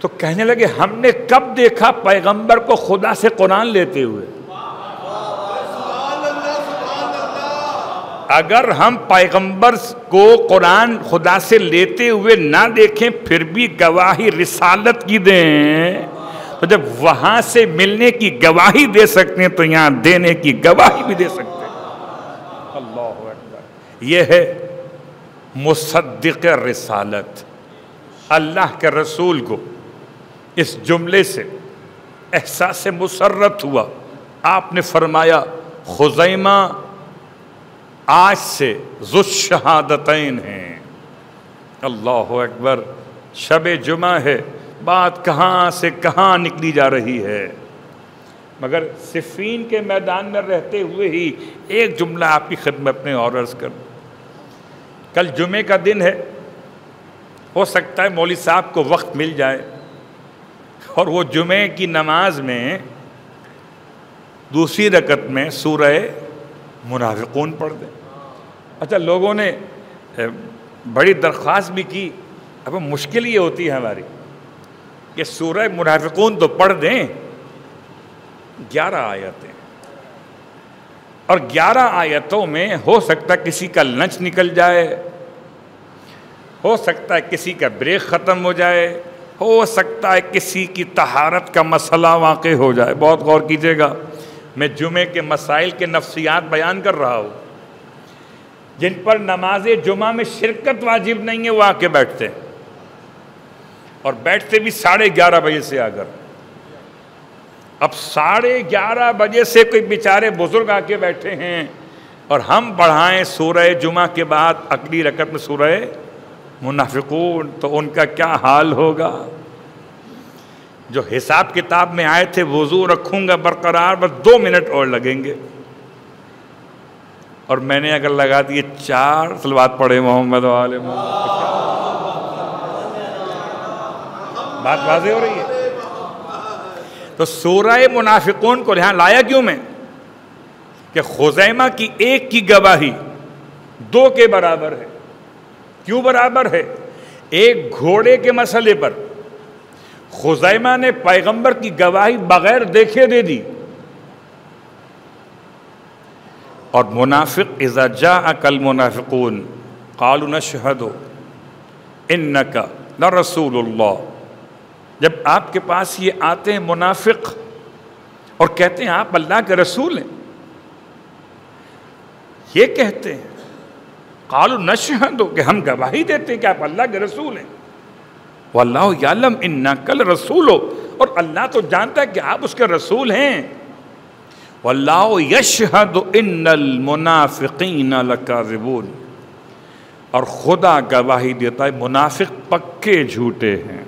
تو کہنے لگے، ہم نے کب دیکھا پیغمبر کو خدا سے قرآن لیتے ہوئے؟ اگر ہم پیغمبر کو قرآن خدا سے لیتے ہوئے نہ دیکھیں، پھر بھی گواہی رسالت کی دیں۔ تو جب وہاں سے ملنے کی گواہی دے سکتے ہیں، تو یہاں دینے کی گواہی بھی دے سکتے ہیں۔ اللہ اکبر۔ یہ ہے مصدق رسالت۔ اللہ کے رسول کو۔ اس جملے سے احساس مسرت ہوا۔ آپ نے فرمایا، خزیمہ آج سے ذو شہادتین ہیں۔ اللہ اکبر، شب جمعہ ہے، بات کہاں سے کہاں نکلی جا رہی ہے۔ مگر صفین کے میدان میں رہتے ہوئے ہی ایک جملہ آپ کی خدمت میں اور عرض کر کل جمعے کا دن ہے، ہو سکتا ہے مولوی صاحب کو وقت مل جائے۔ اور وہ جمعے کی نماز میں دوسری رکت میں سورہ منافقون پڑھ دیں اچھا لوگوں نے بڑی درخواست بھی کی۔ اب مشکل یہ ہوتی ہے ہماری کہ سورہ منافقون تو پڑھ دیں۔ گیارہ آیتیں۔ اور گیارہ آیتوں میں ہو سکتا ہے کسی کا لنچ نکل جائے۔ ہو سکتا ہے کسی کا بریک ختم ہو جائے۔ ہو سکتا ہے کسی کی تہارت کا مسئلہ واقع ہو جائے۔ بہت غور کیجیے گا۔ میں جمعے کے مسائل کے نفسیات بیان کر رہا ہوں۔ جن پر نماز جمعہ میں شرکت واجب نہیں ہے، وہ آ کے بیٹھتے ہیں۔ اور بیٹھتے بھی ساڑھے گیارہ بجے سے آ کر اب ساڑھے گیارہ بجے سے کوئی بیچارے بزرگ آ کے بیٹھے ہیں اور ہم پڑھائیں سورہ جمعہ کے بعد اگلی رکعت میں سورہ منافقون، تو ان کا کیا حال ہوگا؟ جو حساب کتاب میں آئے تھے، وضو رکھوں گا برقرار، بس دو منٹ اور لگیں گے۔ اور میں نے اگر لگا دیے چار سلوات پڑھے محمد عالم بات واضح ہو رہی ہے؟ تو سورہ منافقون کو یہاں لایا کیوں میں؟ کہ خزیمہ کی ایک کی گواہی دو کے برابر ہے۔ کیوں برابر ہے؟ ایک گھوڑے کے مسئلے پر۔ خزیمہ نے پیغمبر کی گواہی بغیر دیکھے دے دی۔ اور منافق، اذا جاء کل منافقون قالوا نشہد انکا لرسول اللہ۔ جب آپ کے پاس یہ آتے ہیں منافق اور کہتے ہیں آپ اللہ کے رسول ہیں، یہ کہتے ہیں قالوا نشہد کہ ہم گواہی دیتے ہیں کہ آپ اللہ کے رسول ہیں۔ واللہ یعلم انکا لرسول اور اللہ تو جانتا ہے کہ آپ اس کے رسول ہیں۔ واللہ یشہد ان المنافقین لکاذبون۔ اور خدا گواہی دیتا ہے، منافق پکے جھوٹے ہیں۔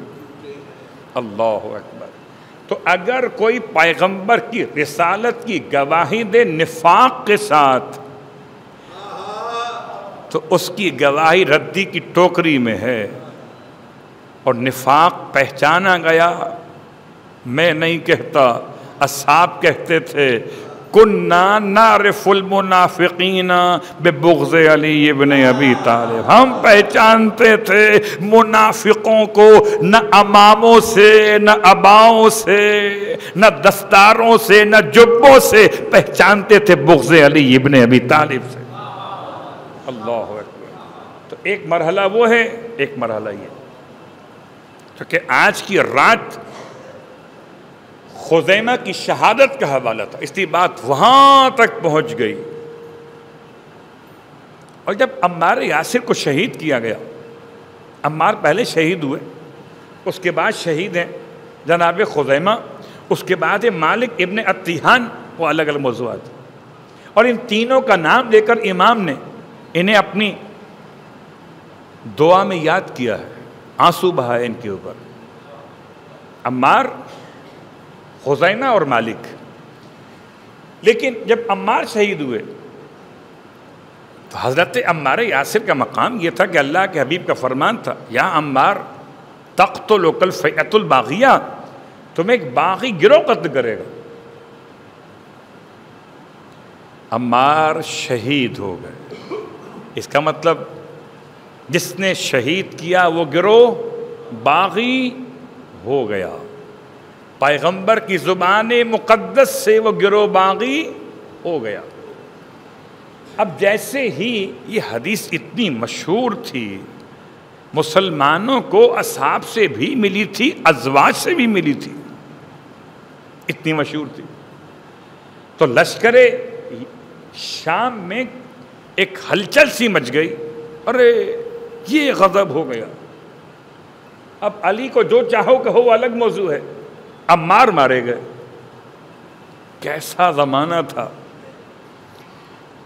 اللہ اکبر۔ تو اگر کوئی پیغمبر کی رسالت کی گواہی دے، نفاق کے ساتھ تو اس کی گواہی ردی کی ٹوکری میں ہے۔ اور نفاق پہچانا گیا۔ میں نہیں کہتا، اصحاب کہتے تھے کننا نعرف المنافقین ببغض علی ابن ابی طالب. ہم پہچانتے تھے منافقوں کو نہ اماموں سے، نہ اباؤں سے، نہ دستاروں سے، نہ جبوں سے پہچانتے تھے بغض علی ابن ابی طالب سے۔ اللہ اکبر۔ تو ایک مرحلہ وہ ہے، ایک مرحلہ یہ۔ کہ آج کی رات خزیمہ کی شہادت کا حوالہ تھا، اس کی بات وہاں تک پہنچ گئی۔ اور جب عمار یاسر کو شہید کیا گیا، عمار پہلے شہید ہوئے، اس کے بعد شہید ہیں جناب خزیمہ، اس کے بعد مالک ابن اتحان وہ الگ الگ موضوعات۔ اور ان تینوں کا نام لے کر امام نے انہیں اپنی دعا میں یاد کیا ہے۔ آنسو بہائے ان کے اوپر۔ عمار حسینہ اور مالک۔ لیکن جب عمار شہید ہوئے، تو حضرت عمار یاسر کا مقام یہ تھا کہ اللہ کے حبیب کا فرمان تھا، یا عمار تخت و لوکل فیت الباغیہ، تمہیں ایک باغی گروہ قتل کرے گا۔ عمار شہید ہو گئے۔ اس کا مطلب جس نے شہید کیا وہ گروہ باغی ہو گیا۔ پیغمبر کی زبان مقدس سے وہ گروہ باغی ہو گیا۔ اب جیسے ہی یہ حدیث اتنی مشہور تھی، مسلمانوں کو اصحاب سے بھی ملی تھی، ازواج سے بھی ملی تھی۔ اتنی مشہور تھی۔ تو لشکر شام میں ایک ہلچل سی مچ گئی۔ ارے، یہ غضب ہو گیا۔ اب علی کو جو چاہو کہ ہو الگ موضوع ہے۔ اب مار مارے گئے۔ کیسا زمانہ تھا۔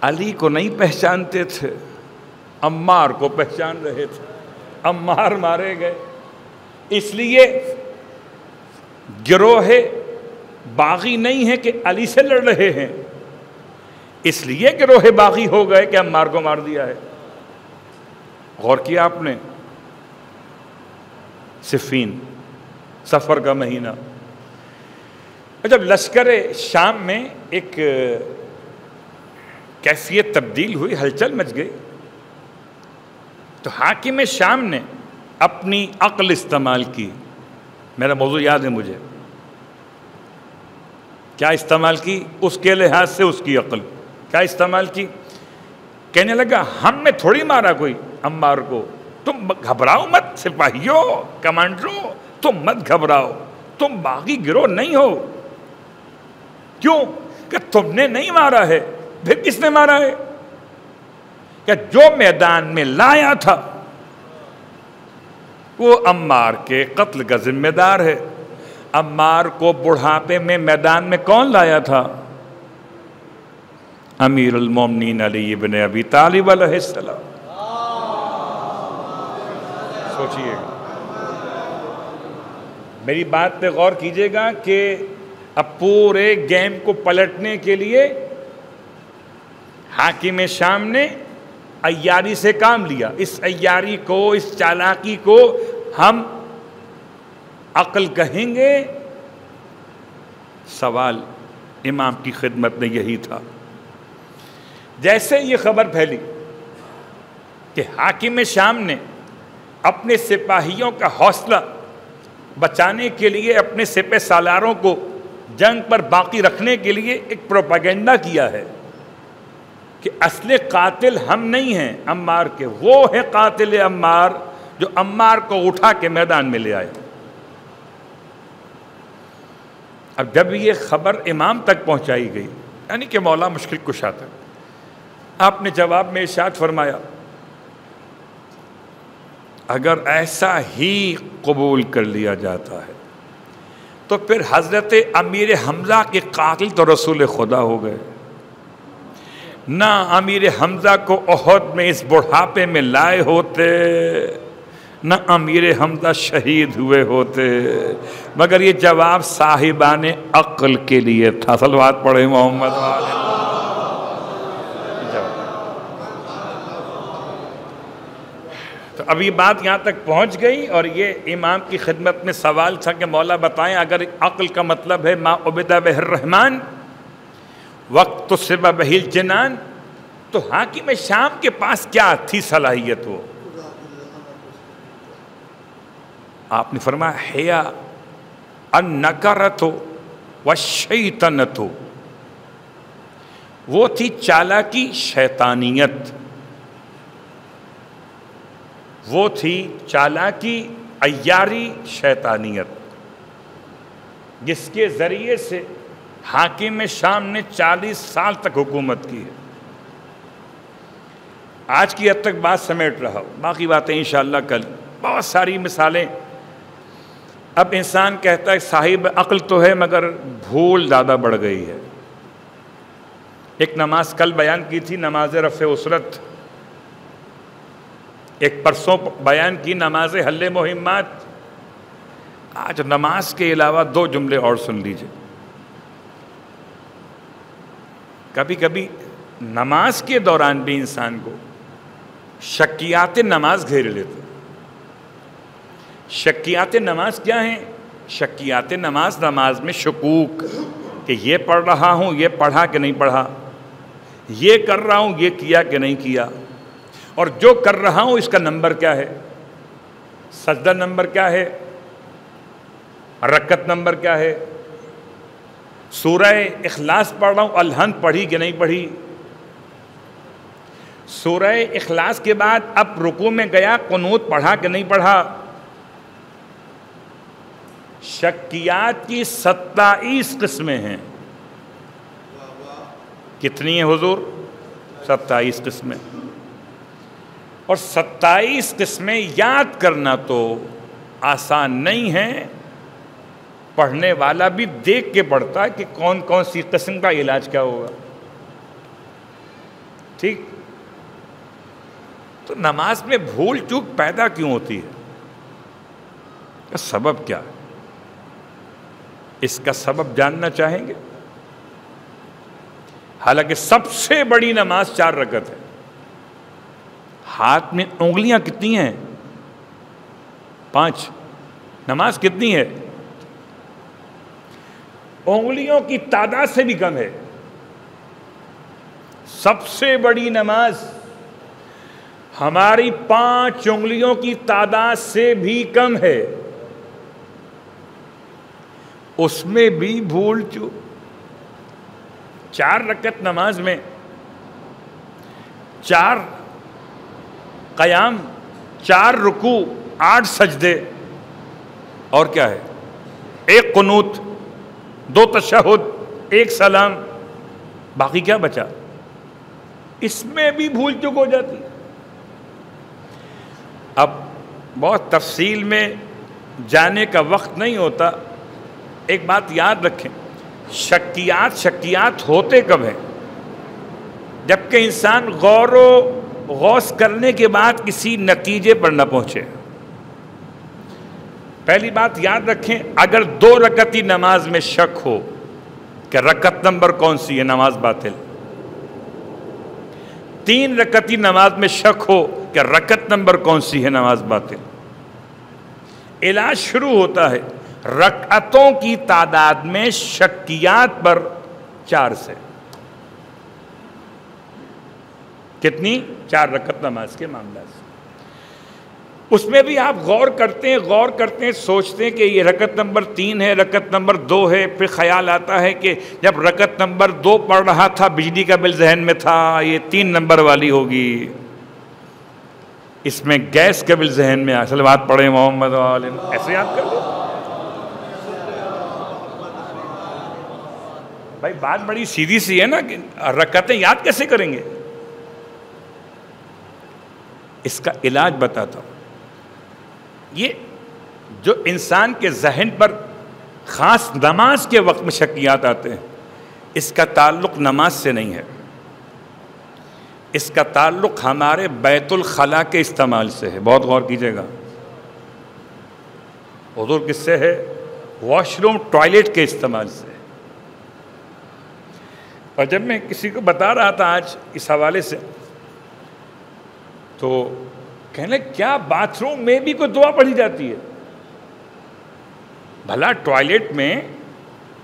علی کو نہیں پہچانتے تھے۔ عمار کو پہچان رہے تھے۔ عمار مارے گئے۔ اس لیے گروہ باغی نہیں ہے کہ علی سے لڑ رہے ہیں۔ اس لیے گروہ باغی ہو گئے کہ عمار کو مار دیا ہے۔ غور کیا آپ نے؟ صفین، سفر کا مہینہ۔ اچھا، جب لشکر شام میں ایک کیفیت تبدیل ہوئی، ہلچل مچ گئی۔ تو حاکم شام نے اپنی عقل استعمال کی۔ میرا موضوع یاد ہے مجھے۔ کیا استعمال کی؟ اس کے لحاظ سے اس کی عقل۔ کیا استعمال کی؟ کہنے لگا، ہم نے تھوڑی مارا کوئی۔ امار کو، تم گھبراؤ مت، سپاہیوں، کمانڈروں، تم مت گھبراؤ۔ تم باغی گروہ نہیں ہو۔ کیوں؟ کہ تم نے نہیں مارا ہے۔ پھر کس نے مارا ہے؟ کہ جو میدان میں لایا تھا۔ وہ امار کے قتل کا ذمہ دار ہے۔ امار کو بڑھاپے میں میدان میں کون لایا تھا؟ امیر المومنین علی ابن ابی طالب علیہ السلام سوچئے گا میری بات پہ غور کیجیے گا کہ اب پورے گیم کو پلٹنے کے لیے حاکم شام نے ایاری سے کام لیا اس ایاری کو اس چالاکی کو ہم عقل کہیں گے سوال امام کی خدمت میں یہی تھا جیسے یہ خبر پھیلی کہ حاکم شام نے اپنے سپاہیوں کا حوصلہ بچانے کے لیے اپنے سپہ سالاروں کو جنگ پر باقی رکھنے کے لیے ایک پروپیگنڈا کیا ہے کہ اصل قاتل ہم نہیں ہیں امار کے، وہ ہے قاتل امار جو امار کو اٹھا کے میدان میں لے آئے۔ اب جب یہ خبر امام تک پہنچائی گئی یعنی کہ مولا مشکل کشا تک۔ آپ نے جواب میں ارشاد فرمایا، اگر ایسا ہی قبول کر لیا جاتا ہے، تو پھر حضرت امیر حمزہ کے قاتل تو رسول خدا ہو گئے۔ نہ امیر حمزہ کو عہد میں اس بڑھاپے میں لائے ہوتے، نہ امیر حمزہ شہید ہوئے ہوتے۔ مگر یہ جواب صاحبان عقل کے لیے تھا۔ سلوات پڑھے محمد تو اب یہ بات یہاں تک پہنچ گئی اور یہ امام کی خدمت میں سوال تھا کہ مولا بتائیں، اگر عقل کا مطلب ہے ما عبدہ بحر رحمان وقت تو سبا بہیل جنان تو حاکم شام کے پاس کیا تھی صلاحیت وہ؟ آپ نے فرمایا، حیا ان نکرت ہو و شیطنت ہو وہ تھی چالاکی شیطانیت۔ وہ تھی چالاکی ایاری شیطانیت، جس کے ذریعے سے حاکم شام نے چالیس سال تک حکومت کی ہے۔ آج کی حد تک بات سمیٹ رہا ہو باقی باتیں انشاءاللہ کل۔ بہت ساری مثالیں۔ اب انسان کہتا ہے صاحب عقل تو ہے مگر بھول زیادہ بڑھ گئی ہے۔ ایک نماز کل بیان کی تھی، نماز رفع اسرت۔ ایک پرسوں بیان کی نماز حل مہمات۔ آج نماز کے علاوہ دو جملے اور سن لیجیے۔ کبھی کبھی نماز کے دوران بھی انسان کو شکیات نماز گھیر لیتے شکیات نماز کیا ہیں؟ شکیات نماز نماز میں شکوک کہ یہ پڑھ رہا ہوں، یہ پڑھا کہ نہیں پڑھا، یہ کر رہا ہوں، یہ کیا کہ نہیں کیا۔ اور جو کر رہا ہوں اس کا نمبر کیا ہے؟ سجدہ نمبر کیا ہے؟ رکت نمبر کیا ہے؟ سورہ اخلاص پڑھ رہا ہوں الحن پڑھی کہ نہیں پڑھی؟ سورہ اخلاص کے بعد اب رکو میں گیا، قنوت پڑھا کہ نہیں پڑھا؟ شکیات کی ستائیس قسمیں ہیں۔ کتنی ہیں حضور؟ ستائیس قسمیں۔ اور ستائیس قسمیں یاد کرنا تو آسان نہیں ہے۔ پڑھنے والا بھی دیکھ کے پڑھتا ہے کہ کون کون سی قسم کا علاج کیا ہوگا۔ ٹھیک۔ تو نماز میں بھول چوک پیدا کیوں ہوتی ہے؟ سبب کیا؟ ہے اس کا سبب جاننا چاہیں گے؟ حالانکہ سب سے بڑی نماز چار رکت ہے۔ ہاتھ میں انگلیاں کتنی ہیں؟ پانچ۔ نماز کتنی ہے؟ انگلیوں کی تعداد سے بھی کم ہے۔ سب سے بڑی نماز ہماری پانچ انگلیوں کی تعداد سے بھی کم ہے۔ اس میں بھی بھول چو چار رکت نماز میں، چار قیام، چار رکو آٹھ سجدے، اور کیا ہے؟ ایک قنوت، دو تشہد، ایک سلام، باقی کیا بچا؟ اس میں بھی بھول چک ہو جاتی۔ اب بہت تفصیل میں جانے کا وقت نہیں ہوتا۔ ایک بات یاد رکھیں، شکیات شکیات ہوتے کب ہیں؟ جبکہ انسان غور و غوث کرنے کے بعد کسی نتیجے پر نہ پہنچے۔ پہلی بات یاد رکھیں، اگر دو رکتی نماز میں شک ہو کہ رکت نمبر کون سی ہے نماز باطل۔ تین رکتی نماز میں شک ہو کہ رکت نمبر کون سی ہے، نماز باطل۔ علاج شروع ہوتا ہے رکعتوں کی تعداد میں شکیات پر چار سے۔ کتنی؟ چار رکت نماز کے معاملہ سے۔ اس میں بھی آپ غور کرتے ہیں، غور کرتے ہیں، سوچتے ہیں کہ یہ رکت نمبر تین ہے رکت نمبر دو ہے۔ پھر خیال آتا ہے کہ جب رکت نمبر دو پڑھ رہا تھا، بجلی کا بل ذہن میں تھا، یہ تین نمبر والی ہوگی۔ اس میں گیس کا بل ذہن میں اصل بات پڑھے محمد ایسے یاد کر لیں۔ بھائی، بات بڑی سیدھی سی ہے نا کہ رکعتیں یاد کیسے کریں گے؟ اس کا علاج بتاتا ہوں۔ یہ جو انسان کے ذہن پر خاص نماز کے وقت میں شکیات آتے ہیں، اس کا تعلق نماز سے نہیں ہے۔ اس کا تعلق ہمارے بیت الخلاء کے استعمال سے ہے۔ بہت غور کیجیے گا۔ حضور کس سے ہے؟ واش روم ٹوائلٹ کے استعمال سے اور جب میں کسی کو بتا رہا تھا آج اس حوالے سے تو کہنے کیا باتھ روم میں بھی کوئی دعا پڑھی جاتی ہے؟ بھلا ٹوائلٹ میں،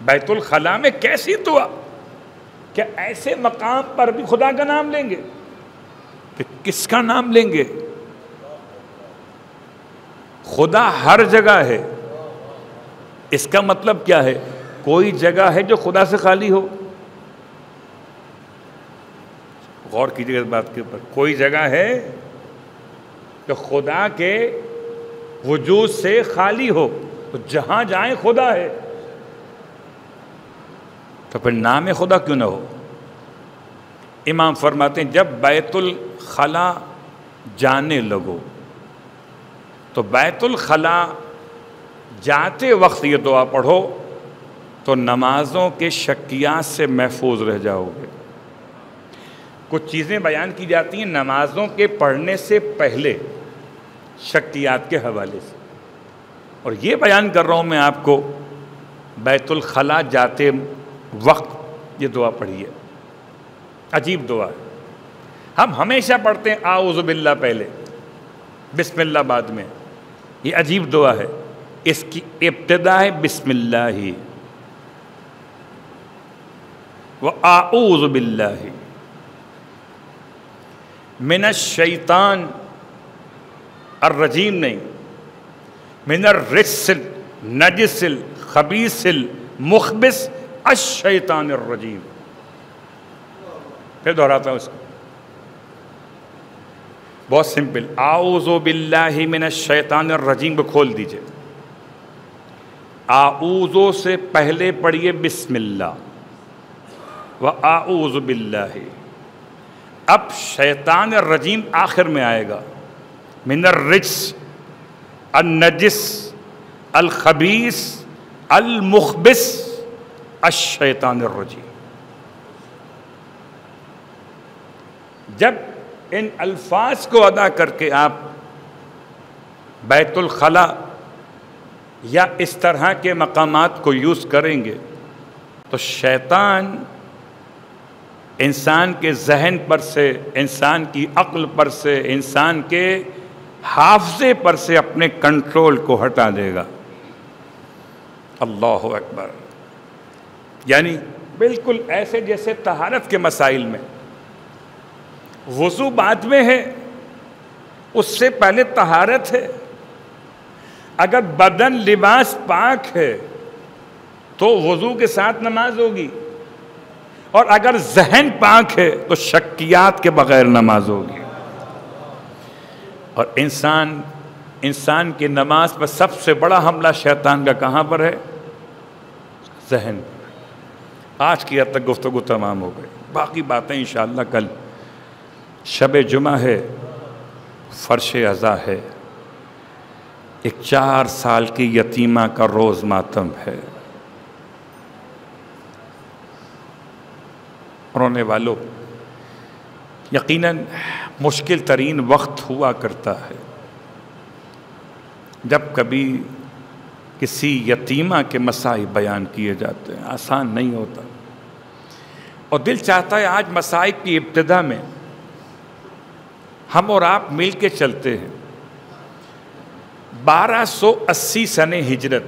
بیت الخلاء میں کیسی دعا؟ کیا ایسے مقام پر بھی خدا کا نام لیں گے؟ کہ کس کا نام لیں گے؟ خدا ہر جگہ ہے۔ اس کا مطلب کیا ہے؟ کوئی جگہ ہے جو خدا سے خالی ہو۔ غور کیجیے اس بات کے اوپر۔ کوئی جگہ ہے کہ خدا کے وجود سے خالی ہو تو جہاں جائیں خدا ہے۔ تو پھر نام خدا کیوں نہ ہو؟ امام فرماتے ہیں، جب بیت الخلا جانے لگو، تو بیت الخلا جاتے وقت یہ دعا پڑھو تو نمازوں کے شکیات سے محفوظ رہ جاؤ گے۔ کچھ چیزیں بیان کی جاتی ہیں نمازوں کے پڑھنے سے پہلے۔ شکتیات کے حوالے سے۔ اور یہ بیان کر رہا ہوں میں آپ کو، بیت الخلاء جاتے وقت یہ دعا پڑھی ہے عجیب دعا ہے۔ ہم ہمیشہ پڑھتے ہیں آؤز باللہ پہلے، بسم اللہ بعد میں۔ یہ عجیب دعا ہے۔ اس کی ابتدا ہے بسم اللہ۔ ہی وہ آؤز باللہ۔ من الشیطان الرجیم نہیں. من الرسل، نجسل خبیصل مخبص الشیطان الرجیم. پھر دہراتا ہوں اس کو. بہت سمپل. آؤز باللہ من الشیطان الرجیم کو کھول دیجیے. آؤزو سے پہلے پڑھیے بسم اللہ. و آؤز باللہ. اب شیطان الرجیم آخر میں آئے گا. من الرجس، النجس الخبیس المخبس الشیطان الرجیم جب ان الفاظ کو ادا کر کے آپ بیت الخلاء یا اس طرح کے مقامات کو یوز کریں گے، تو شیطان انسان کے ذہن پر سے، انسان کی عقل پر سے، انسان کے حافظے پر سے اپنے کنٹرول کو ہٹا دے گا۔ اللہ اکبر۔ یعنی بالکل ایسے جیسے تہارت کے مسائل میں۔ وضو بعد میں ہے، اس سے پہلے تہارت ہے۔ اگر بدن لباس پاک ہے، تو وضو کے ساتھ نماز ہوگی۔ اور اگر ذہن پاک ہے، تو شکیات کے بغیر نماز ہوگی۔ اور انسان انسان کی نماز پر سب سے بڑا حملہ شیطان کا کہاں پر ہے؟ ذہن آج کی حد تک گفتگو تمام ہو گئی۔ باقی باتیں انشاءاللہ کل شب جمعہ ہے، فرش ازا ہے۔ ایک چار سال کی یتیمہ کا روز ماتم ہے۔ رونے والوں، یقیناً مشکل ترین وقت ہوا کرتا ہے۔ جب کبھی کسی یتیمہ کے مسائل بیان کیے جاتے ہیں، آسان نہیں ہوتا۔ اور دل چاہتا ہے آج مسائل کی ابتدا میں ہم اور آپ مل کے چلتے ہیں۔ بارہ سو اسی سن ہجرت۔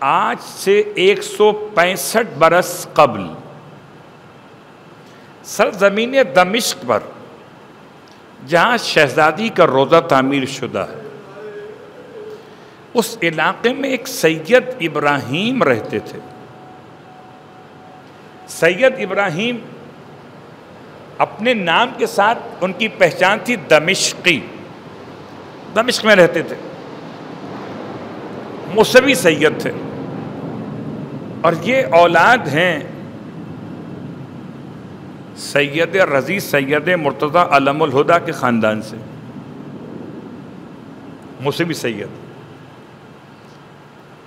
آج سے ایک سو پینسٹھ برس قبل سرزمین دمشق پر، جہاں شہزادی کا روزہ تعمیر شدہ۔ ہے اس علاقے میں ایک سید ابراہیم رہتے تھے۔ سید ابراہیم اپنے نام کے ساتھ ان کی پہچان تھی دمشقی۔ دمشق میں رہتے تھے۔ موسوی سید تھے۔ اور یہ اولاد ہیں سید رضی سید مرتضی علم الہدا کے خاندان سے۔ موسوی سید۔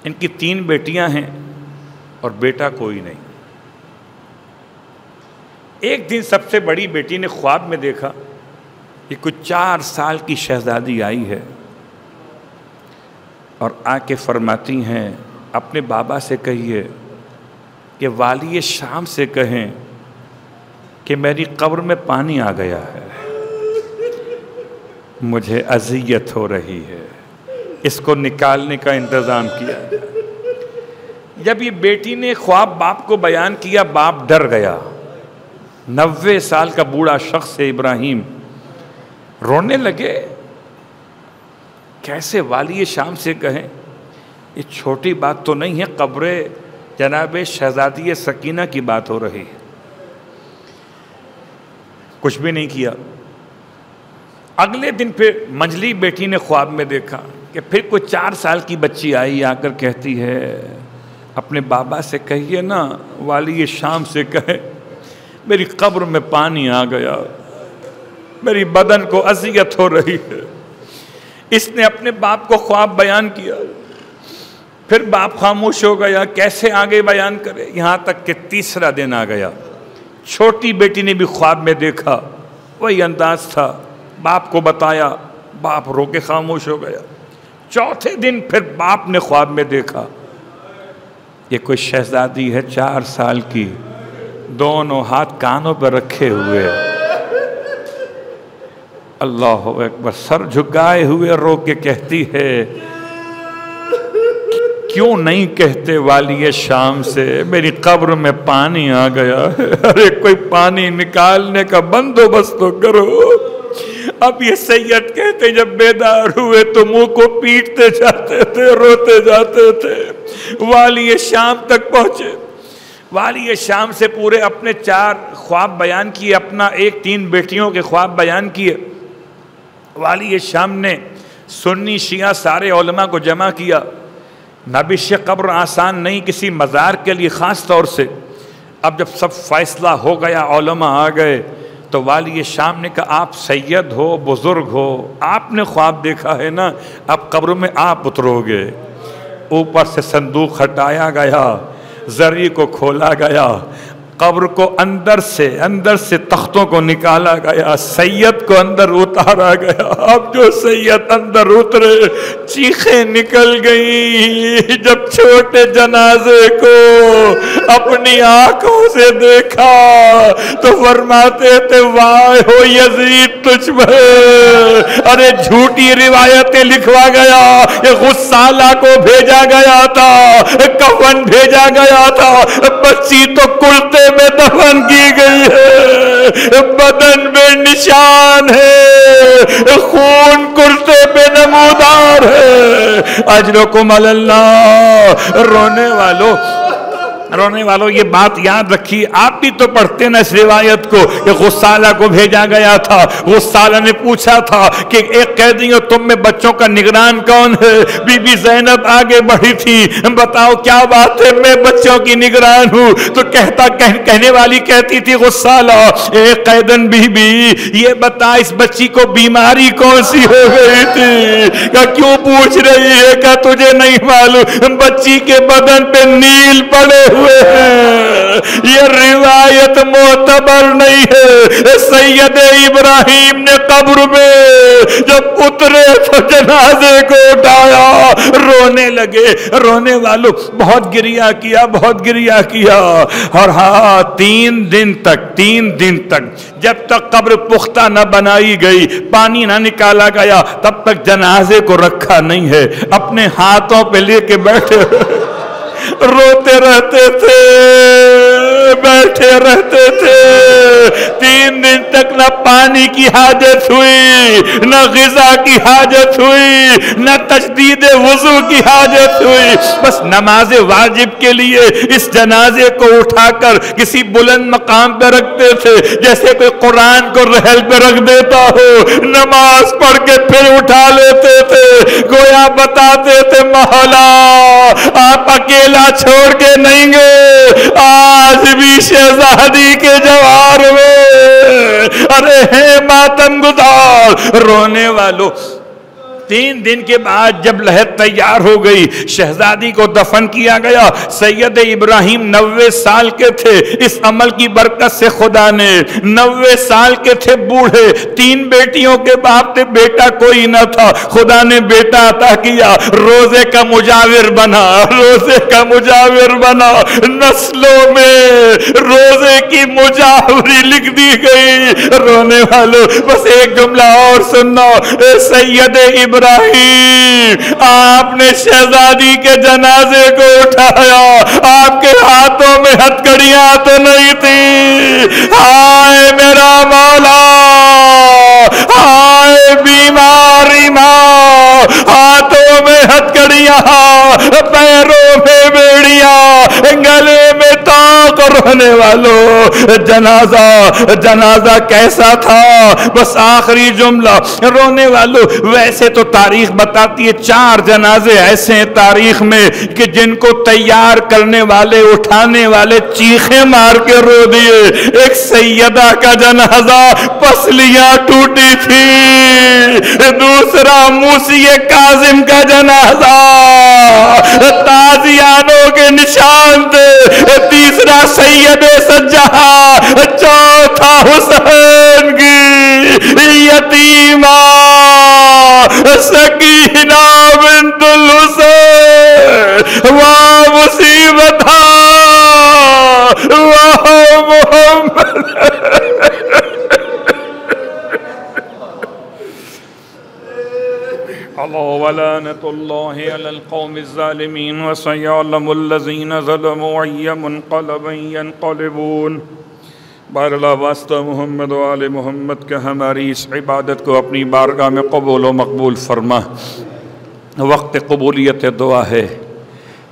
ان کی تین بیٹیاں ہیں اور بیٹا کوئی نہیں۔ ایک دن سب سے بڑی بیٹی نے خواب میں دیکھا کہ کچھ چار سال کی شہزادی آئی ہے اور آ کے فرماتی ہیں، اپنے بابا سے کہیے کہ والی شام سے کہیں کہ میری قبر میں پانی آ گیا ہے۔ مجھے اذیت ہو رہی ہے۔ اس کو نکالنے کا انتظام کیا۔ جب یہ بیٹی نے خواب باپ کو بیان کیا، باپ ڈر گیا۔ نوے سال کا بوڑھا شخص ہے ابراہیم رونے لگے۔ کیسے والی شام سے کہیں، یہ چھوٹی بات تو نہیں ہے، قبر جناب شہزادی سکینہ کی بات ہو رہی ہے۔ کچھ بھی نہیں کیا۔ اگلے دن پھر منجلی بیٹی نے خواب میں دیکھا کہ پھر کوئی چار سال کی بچی آئی، آ کر کہتی ہے، اپنے بابا سے کہیے نا، والی شام سے کہے، میری قبر میں پانی آ گیا، میری بدن کو اذیت ہو رہی ہے۔ اس نے اپنے باپ کو خواب بیان کیا۔ پھر باپ خاموش ہو گیا، کیسے آگے بیان کرے؟ یہاں تک کہ تیسرا دن آ گیا۔ چھوٹی بیٹی نے بھی خواب میں دیکھا، وہی انداز تھا۔ باپ کو بتایا، باپ رو کے خاموش ہو گیا۔ چوتھے دن پھر باپ نے خواب میں دیکھا۔ یہ کوئی شہزادی ہے چار سال کی۔ دونوں ہاتھ کانوں پر رکھے ہوئے۔ اللہ اکبر، سر جھگائے ہوئے رو کے کہتی ہے کیوں نہیں کہتے والی شام سے، میری قبر میں پانی آ گیا؟ ارے کوئی پانی نکالنے کا بندوبست تو کرو۔ اب یہ سید کہتے جب بیدار ہوئے تو منہ کو پیٹتے جاتے تھے، روتے جاتے تھے۔ والی شام تک پہنچے۔ والی شام سے پورے اپنے چار خواب بیان کیے، اپنا ایک تین بیٹیوں کے خواب بیان کیے۔ والی شام نے سنی شیعہ سارے علماء کو جمع کیا۔ نبش قبر آسان نہیں کسی مزار کے لیے، خاص طور سے اب جب سب فیصلہ ہو گیا، علماء آ گئے، تو والی شام نے کہا، آپ سید ہو، بزرگ ہو، آپ نے خواب دیکھا ہے نا، اب قبر میں آپ اترو گے۔ اوپر سے صندوق ہٹایا گیا زری کو کھولا گیا قبر کو اندر سے اندر سے تختوں کو نکالا گیا، سید کو اندر اتارا گیا۔ اب جو سید اندر اترے، چیخیں نکل گئی جب چھوٹے جنازے کو اپنی آنکھوں سے دیکھا، تو فرماتے تھے، وائے ہو یزید، تجھ میں۔ ارے جھوٹی روایتیں لکھوا گیا۔ یہ غسالہ کو بھیجا گیا تھا کفن بھیجا گیا تھا۔ بچی تو کلتے میں دفن کی گئی ہے۔ بدن میں نشان ہے۔ خون کرتے پہ نمودار ہے۔ اجرکم اللہ۔ رونے والوں رونے والوں، یہ بات یاد رکھی، آپ بھی تو پڑھتے نا اس روایت کو کہ غسالہ کو بھیجا گیا تھا۔ غسالہ نے پوچھا تھا کہ ایک قیدیوں تم میں بچوں کا نگران کون ہے؟ بی بی زینب آگے بڑھی تھی۔ بتاؤ، کیا بات ہے؟ میں بچوں کی نگران ہوں۔ تو کہتا کہنے والی کہتی تھی غسالہ ایک قیدن بی بی، یہ بتا، اس بچی کو بیماری کون سی ہو گئی تھی؟ کہ کیوں پوچھ رہی ہے؟ کہ تجھے نہیں معلوم، بچی کے بدن پہ نیل پڑے ہوئے ہوئے ہیں یہ روایت معتبر نہیں ہے. سید ابراہیم نے قبر میں جب اترے تو جنازے کو اٹھایا. رونے لگے. رونے والوں، بہت گریا کیا، بہت گریا کیا. اور ہاں تین دن تک، تین دن تک جب تک قبر پختہ نہ بنائی گئی، پانی نہ نکالا گیا، تب تک جنازے کو رکھا نہیں ہے. اپنے ہاتھوں پہ لے کے بیٹھے. روتے رہتے تھے بیٹھے رہتے تھے۔ نہ پانی کی حاجت ہوئی، نہ غذا کی حاجت ہوئی، نہ تجدید وضو کی حاجت ہوئی۔ بس نماز واجب کے لیے اس جنازے کو اٹھا کر کسی بلند مقام پہ رکھتے تھے، جیسے کوئی قرآن کو رحل پہ رکھ دیتا ہو۔ نماز پڑھ کے پھر اٹھا لیتے تھے، گویا بتاتے تھے، محلہ، آپ اکیلا چھوڑ کے نہیں گے آج بھی شہزادی کے جوار میں۔ ارے ہیں ماتم گزار رونے والوں تین دن کے بعد جب لہر تیار ہو گئی، شہزادی کو دفن کیا گیا۔ سید ابراہیم نوے سال کے تھے۔ اس عمل کی برکت سے خدا نے نوے سال کے تھے بوڑھے۔ تین بیٹیوں کے باپ تھے بیٹا کوئی نہ تھا۔ خدا نے بیٹا عطا کیا۔ روزے کا مجاور بنا۔ روزے کا مجاور بنا۔ نسلوں میں روزے کی مجاوری لکھ دی گئی۔ رونے والوں، بس ایک جملہ اور سننا۔ سید ابراہیم ابراہیم، آپ نے شہزادی کے جنازے کو اٹھایا، آپ کے ہاتھوں میں ہتکڑیاں تو نہیں تھی۔ ہائے میرا مولا، ہائے بیماری ماں، ہاتھوں میں ہتکڑیاں پیروں میں بیڑیاں، گلے میں تاک رہنے والوں جنازہ جنازہ کیسا تھا؟ بس آخری جملہ، رونے والوں ویسے تو تاریخ بتاتی ہے، چار جنازے ایسے ہیں تاریخ میں کہ جن کو تیار کرنے والے، اٹھانے والے چیخیں مار کے رو دیے۔ ایک سیدہ کا جنازہ پسلیاں ٹوٹی تھی۔ دوسرا، موسی کاظم کا جنازہ۔ تازیانوں کے نشان تھے۔ تیسرا سید سجا چوتھا حسین کی یتیمہ سکینہ بنت الحسین۔ الله ولعنة الله على القوم الظالمين وسيعلم الذين ظلموا أي منقلب ينقلبون۔ بار اللہ واسطہ محمد و آل محمد کا ہماری اس عبادت کو اپنی بارگاہ میں قبول و مقبول فرما۔ وقت قبولیت دعا ہے۔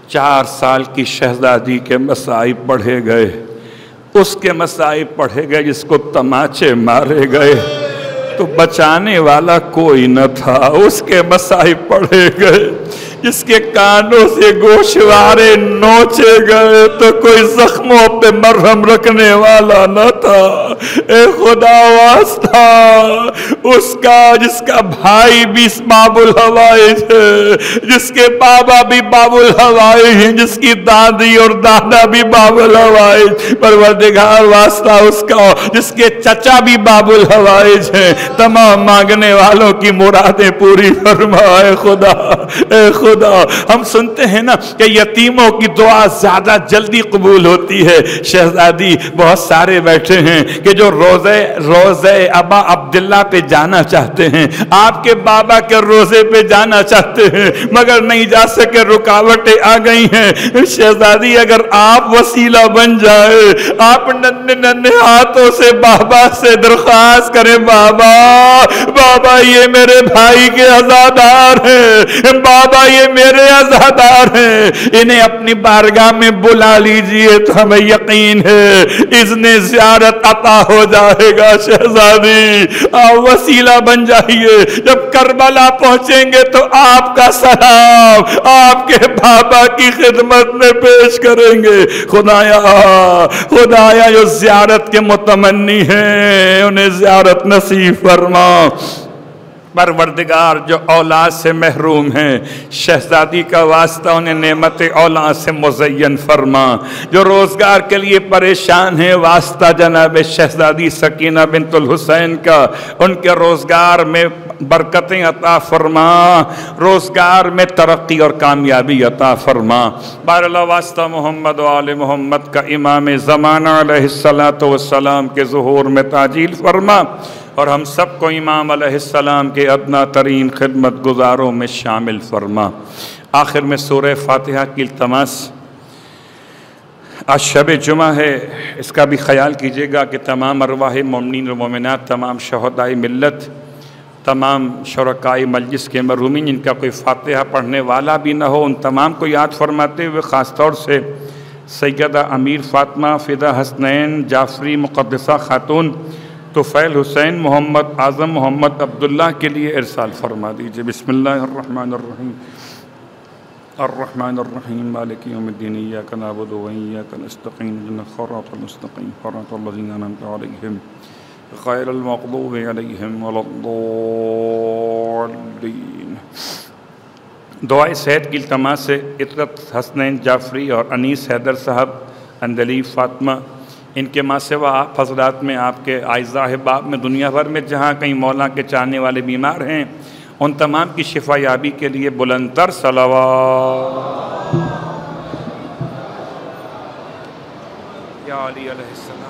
چار سال کی شہزادی کے مسائب پڑھے گئے۔ اس کے مسائب پڑھے گئے جس کو تماچے مارے گئے۔ تو بچانے والا کوئی نہ تھا اس کے مسائب پڑھے گئے۔ جس کے کانوں سے گوشوارے نوچے گئے، تو کوئی زخموں پہ مرہم رکھنے والا نہ تھا۔ اے خدا واسطہ، اس کا، جس کا بھائی بھی باب الحوائج ہے، جس کے بابا بھی باب الحوائج ہیں، جس کی دادی اور دادا بھی باب الحوائج پروردگار واسطہ اس کا، جس کے چچا بھی باب الحوائج ہیں۔ تمام مانگنے والوں کی مرادیں پوری فرما، اے خدا اے خدا۔ خدا، ہم سنتے ہیں نا کہ یتیموں کی دعا زیادہ جلدی قبول ہوتی ہے۔ شہزادی بہت سارے بیٹھے ہیں کہ جو روزے روزے ابا عبداللہ پہ جانا چاہتے ہیں، آپ کے بابا کے روزے پہ جانا چاہتے ہیں، مگر نہیں جا سکے، رکاوٹیں آ گئی ہیں۔ شہزادی، اگر آپ وسیلہ بن جائے، آپ ننے ننے ہاتھوں سے بابا سے درخواست کریں، بابا بابا یہ میرے بھائی کے ازادار ہیں، بابا یہ میرے ازادار ہیں۔ انہیں اپنی بارگاہ میں بلا لیجیے تو ہمیں یقین ہے۔ اس نے زیارت عطا ہو جائے گا، شہزادی۔ آپ وسیلہ بن جائیے۔ جب کربلا پہنچیں گے تو آپ کا سلام، آپ کے بابا کی خدمت میں پیش کریں گے۔ خدایا خدایا، جو زیارت کے متمنی ہیں، انہیں زیارت نصیب فرما۔ پروردگار جو اولاد سے محروم ہیں شہزادی کا واسطہ انہیں نعمت اولاد سے مزین فرما۔ جو روزگار کے لیے پریشان ہیں واسطہ جناب شہزادی سکینہ بنت الحسین کا، ان کے روزگار میں برکتیں عطا فرما۔ روزگار میں ترقی اور کامیابی عطا فرما۔ بار اللہ، واسطہ محمد و آل محمد کا امام زمانہ علیہ السلام کے ظہور میں تاجیل فرما۔ اور ہم سب کو امام علیہ السلام کے ادنا ترین خدمت گزاروں میں شامل فرما۔ آخر میں سورہ فاتحہ کی التماس۔ آج شب جمعہ ہے، اس کا بھی خیال کیجیے گا کہ تمام ارواح مومنین و مومنات، تمام شہدائی ملت، تمام شرکائی مجلس کے مرحومین، جن کا کوئی فاتحہ پڑھنے والا بھی نہ ہو، ان تمام کو یاد فرماتے ہوئے، خاص طور سے سیدہ امیر فاطمہ فدہ حسنین، جعفری مقدسہ خاتون تو فیل حسین محمد اعظم محمد عبداللہ کے لیے ارسال فرما دیجیے۔ بسم اللہ الرحمن الرحیم۔ الرحمن الرحیم۔ مالک یوم الدین۔ ایاک نعبد و ایاک نستقیم جن خراط المستقیم۔ خراط الذین انعمت علیہم۔ غیر المغضوب علیہم ولا الضالین۔ دعائے صحت کی التماس سے اطرت حسنین جعفری اور انیس حیدر صاحب اندلی فاطمہ ان کے ماں سوا آپ حضرات میں آپ کے آئزہ احباب میں دنیا بھر میں جہاں کہیں مولا کے چاہنے والے بیمار ہیں، ان تمام کی شفا یابی کے لیے بلندر صلوات۔ یا علی علیہ السلام۔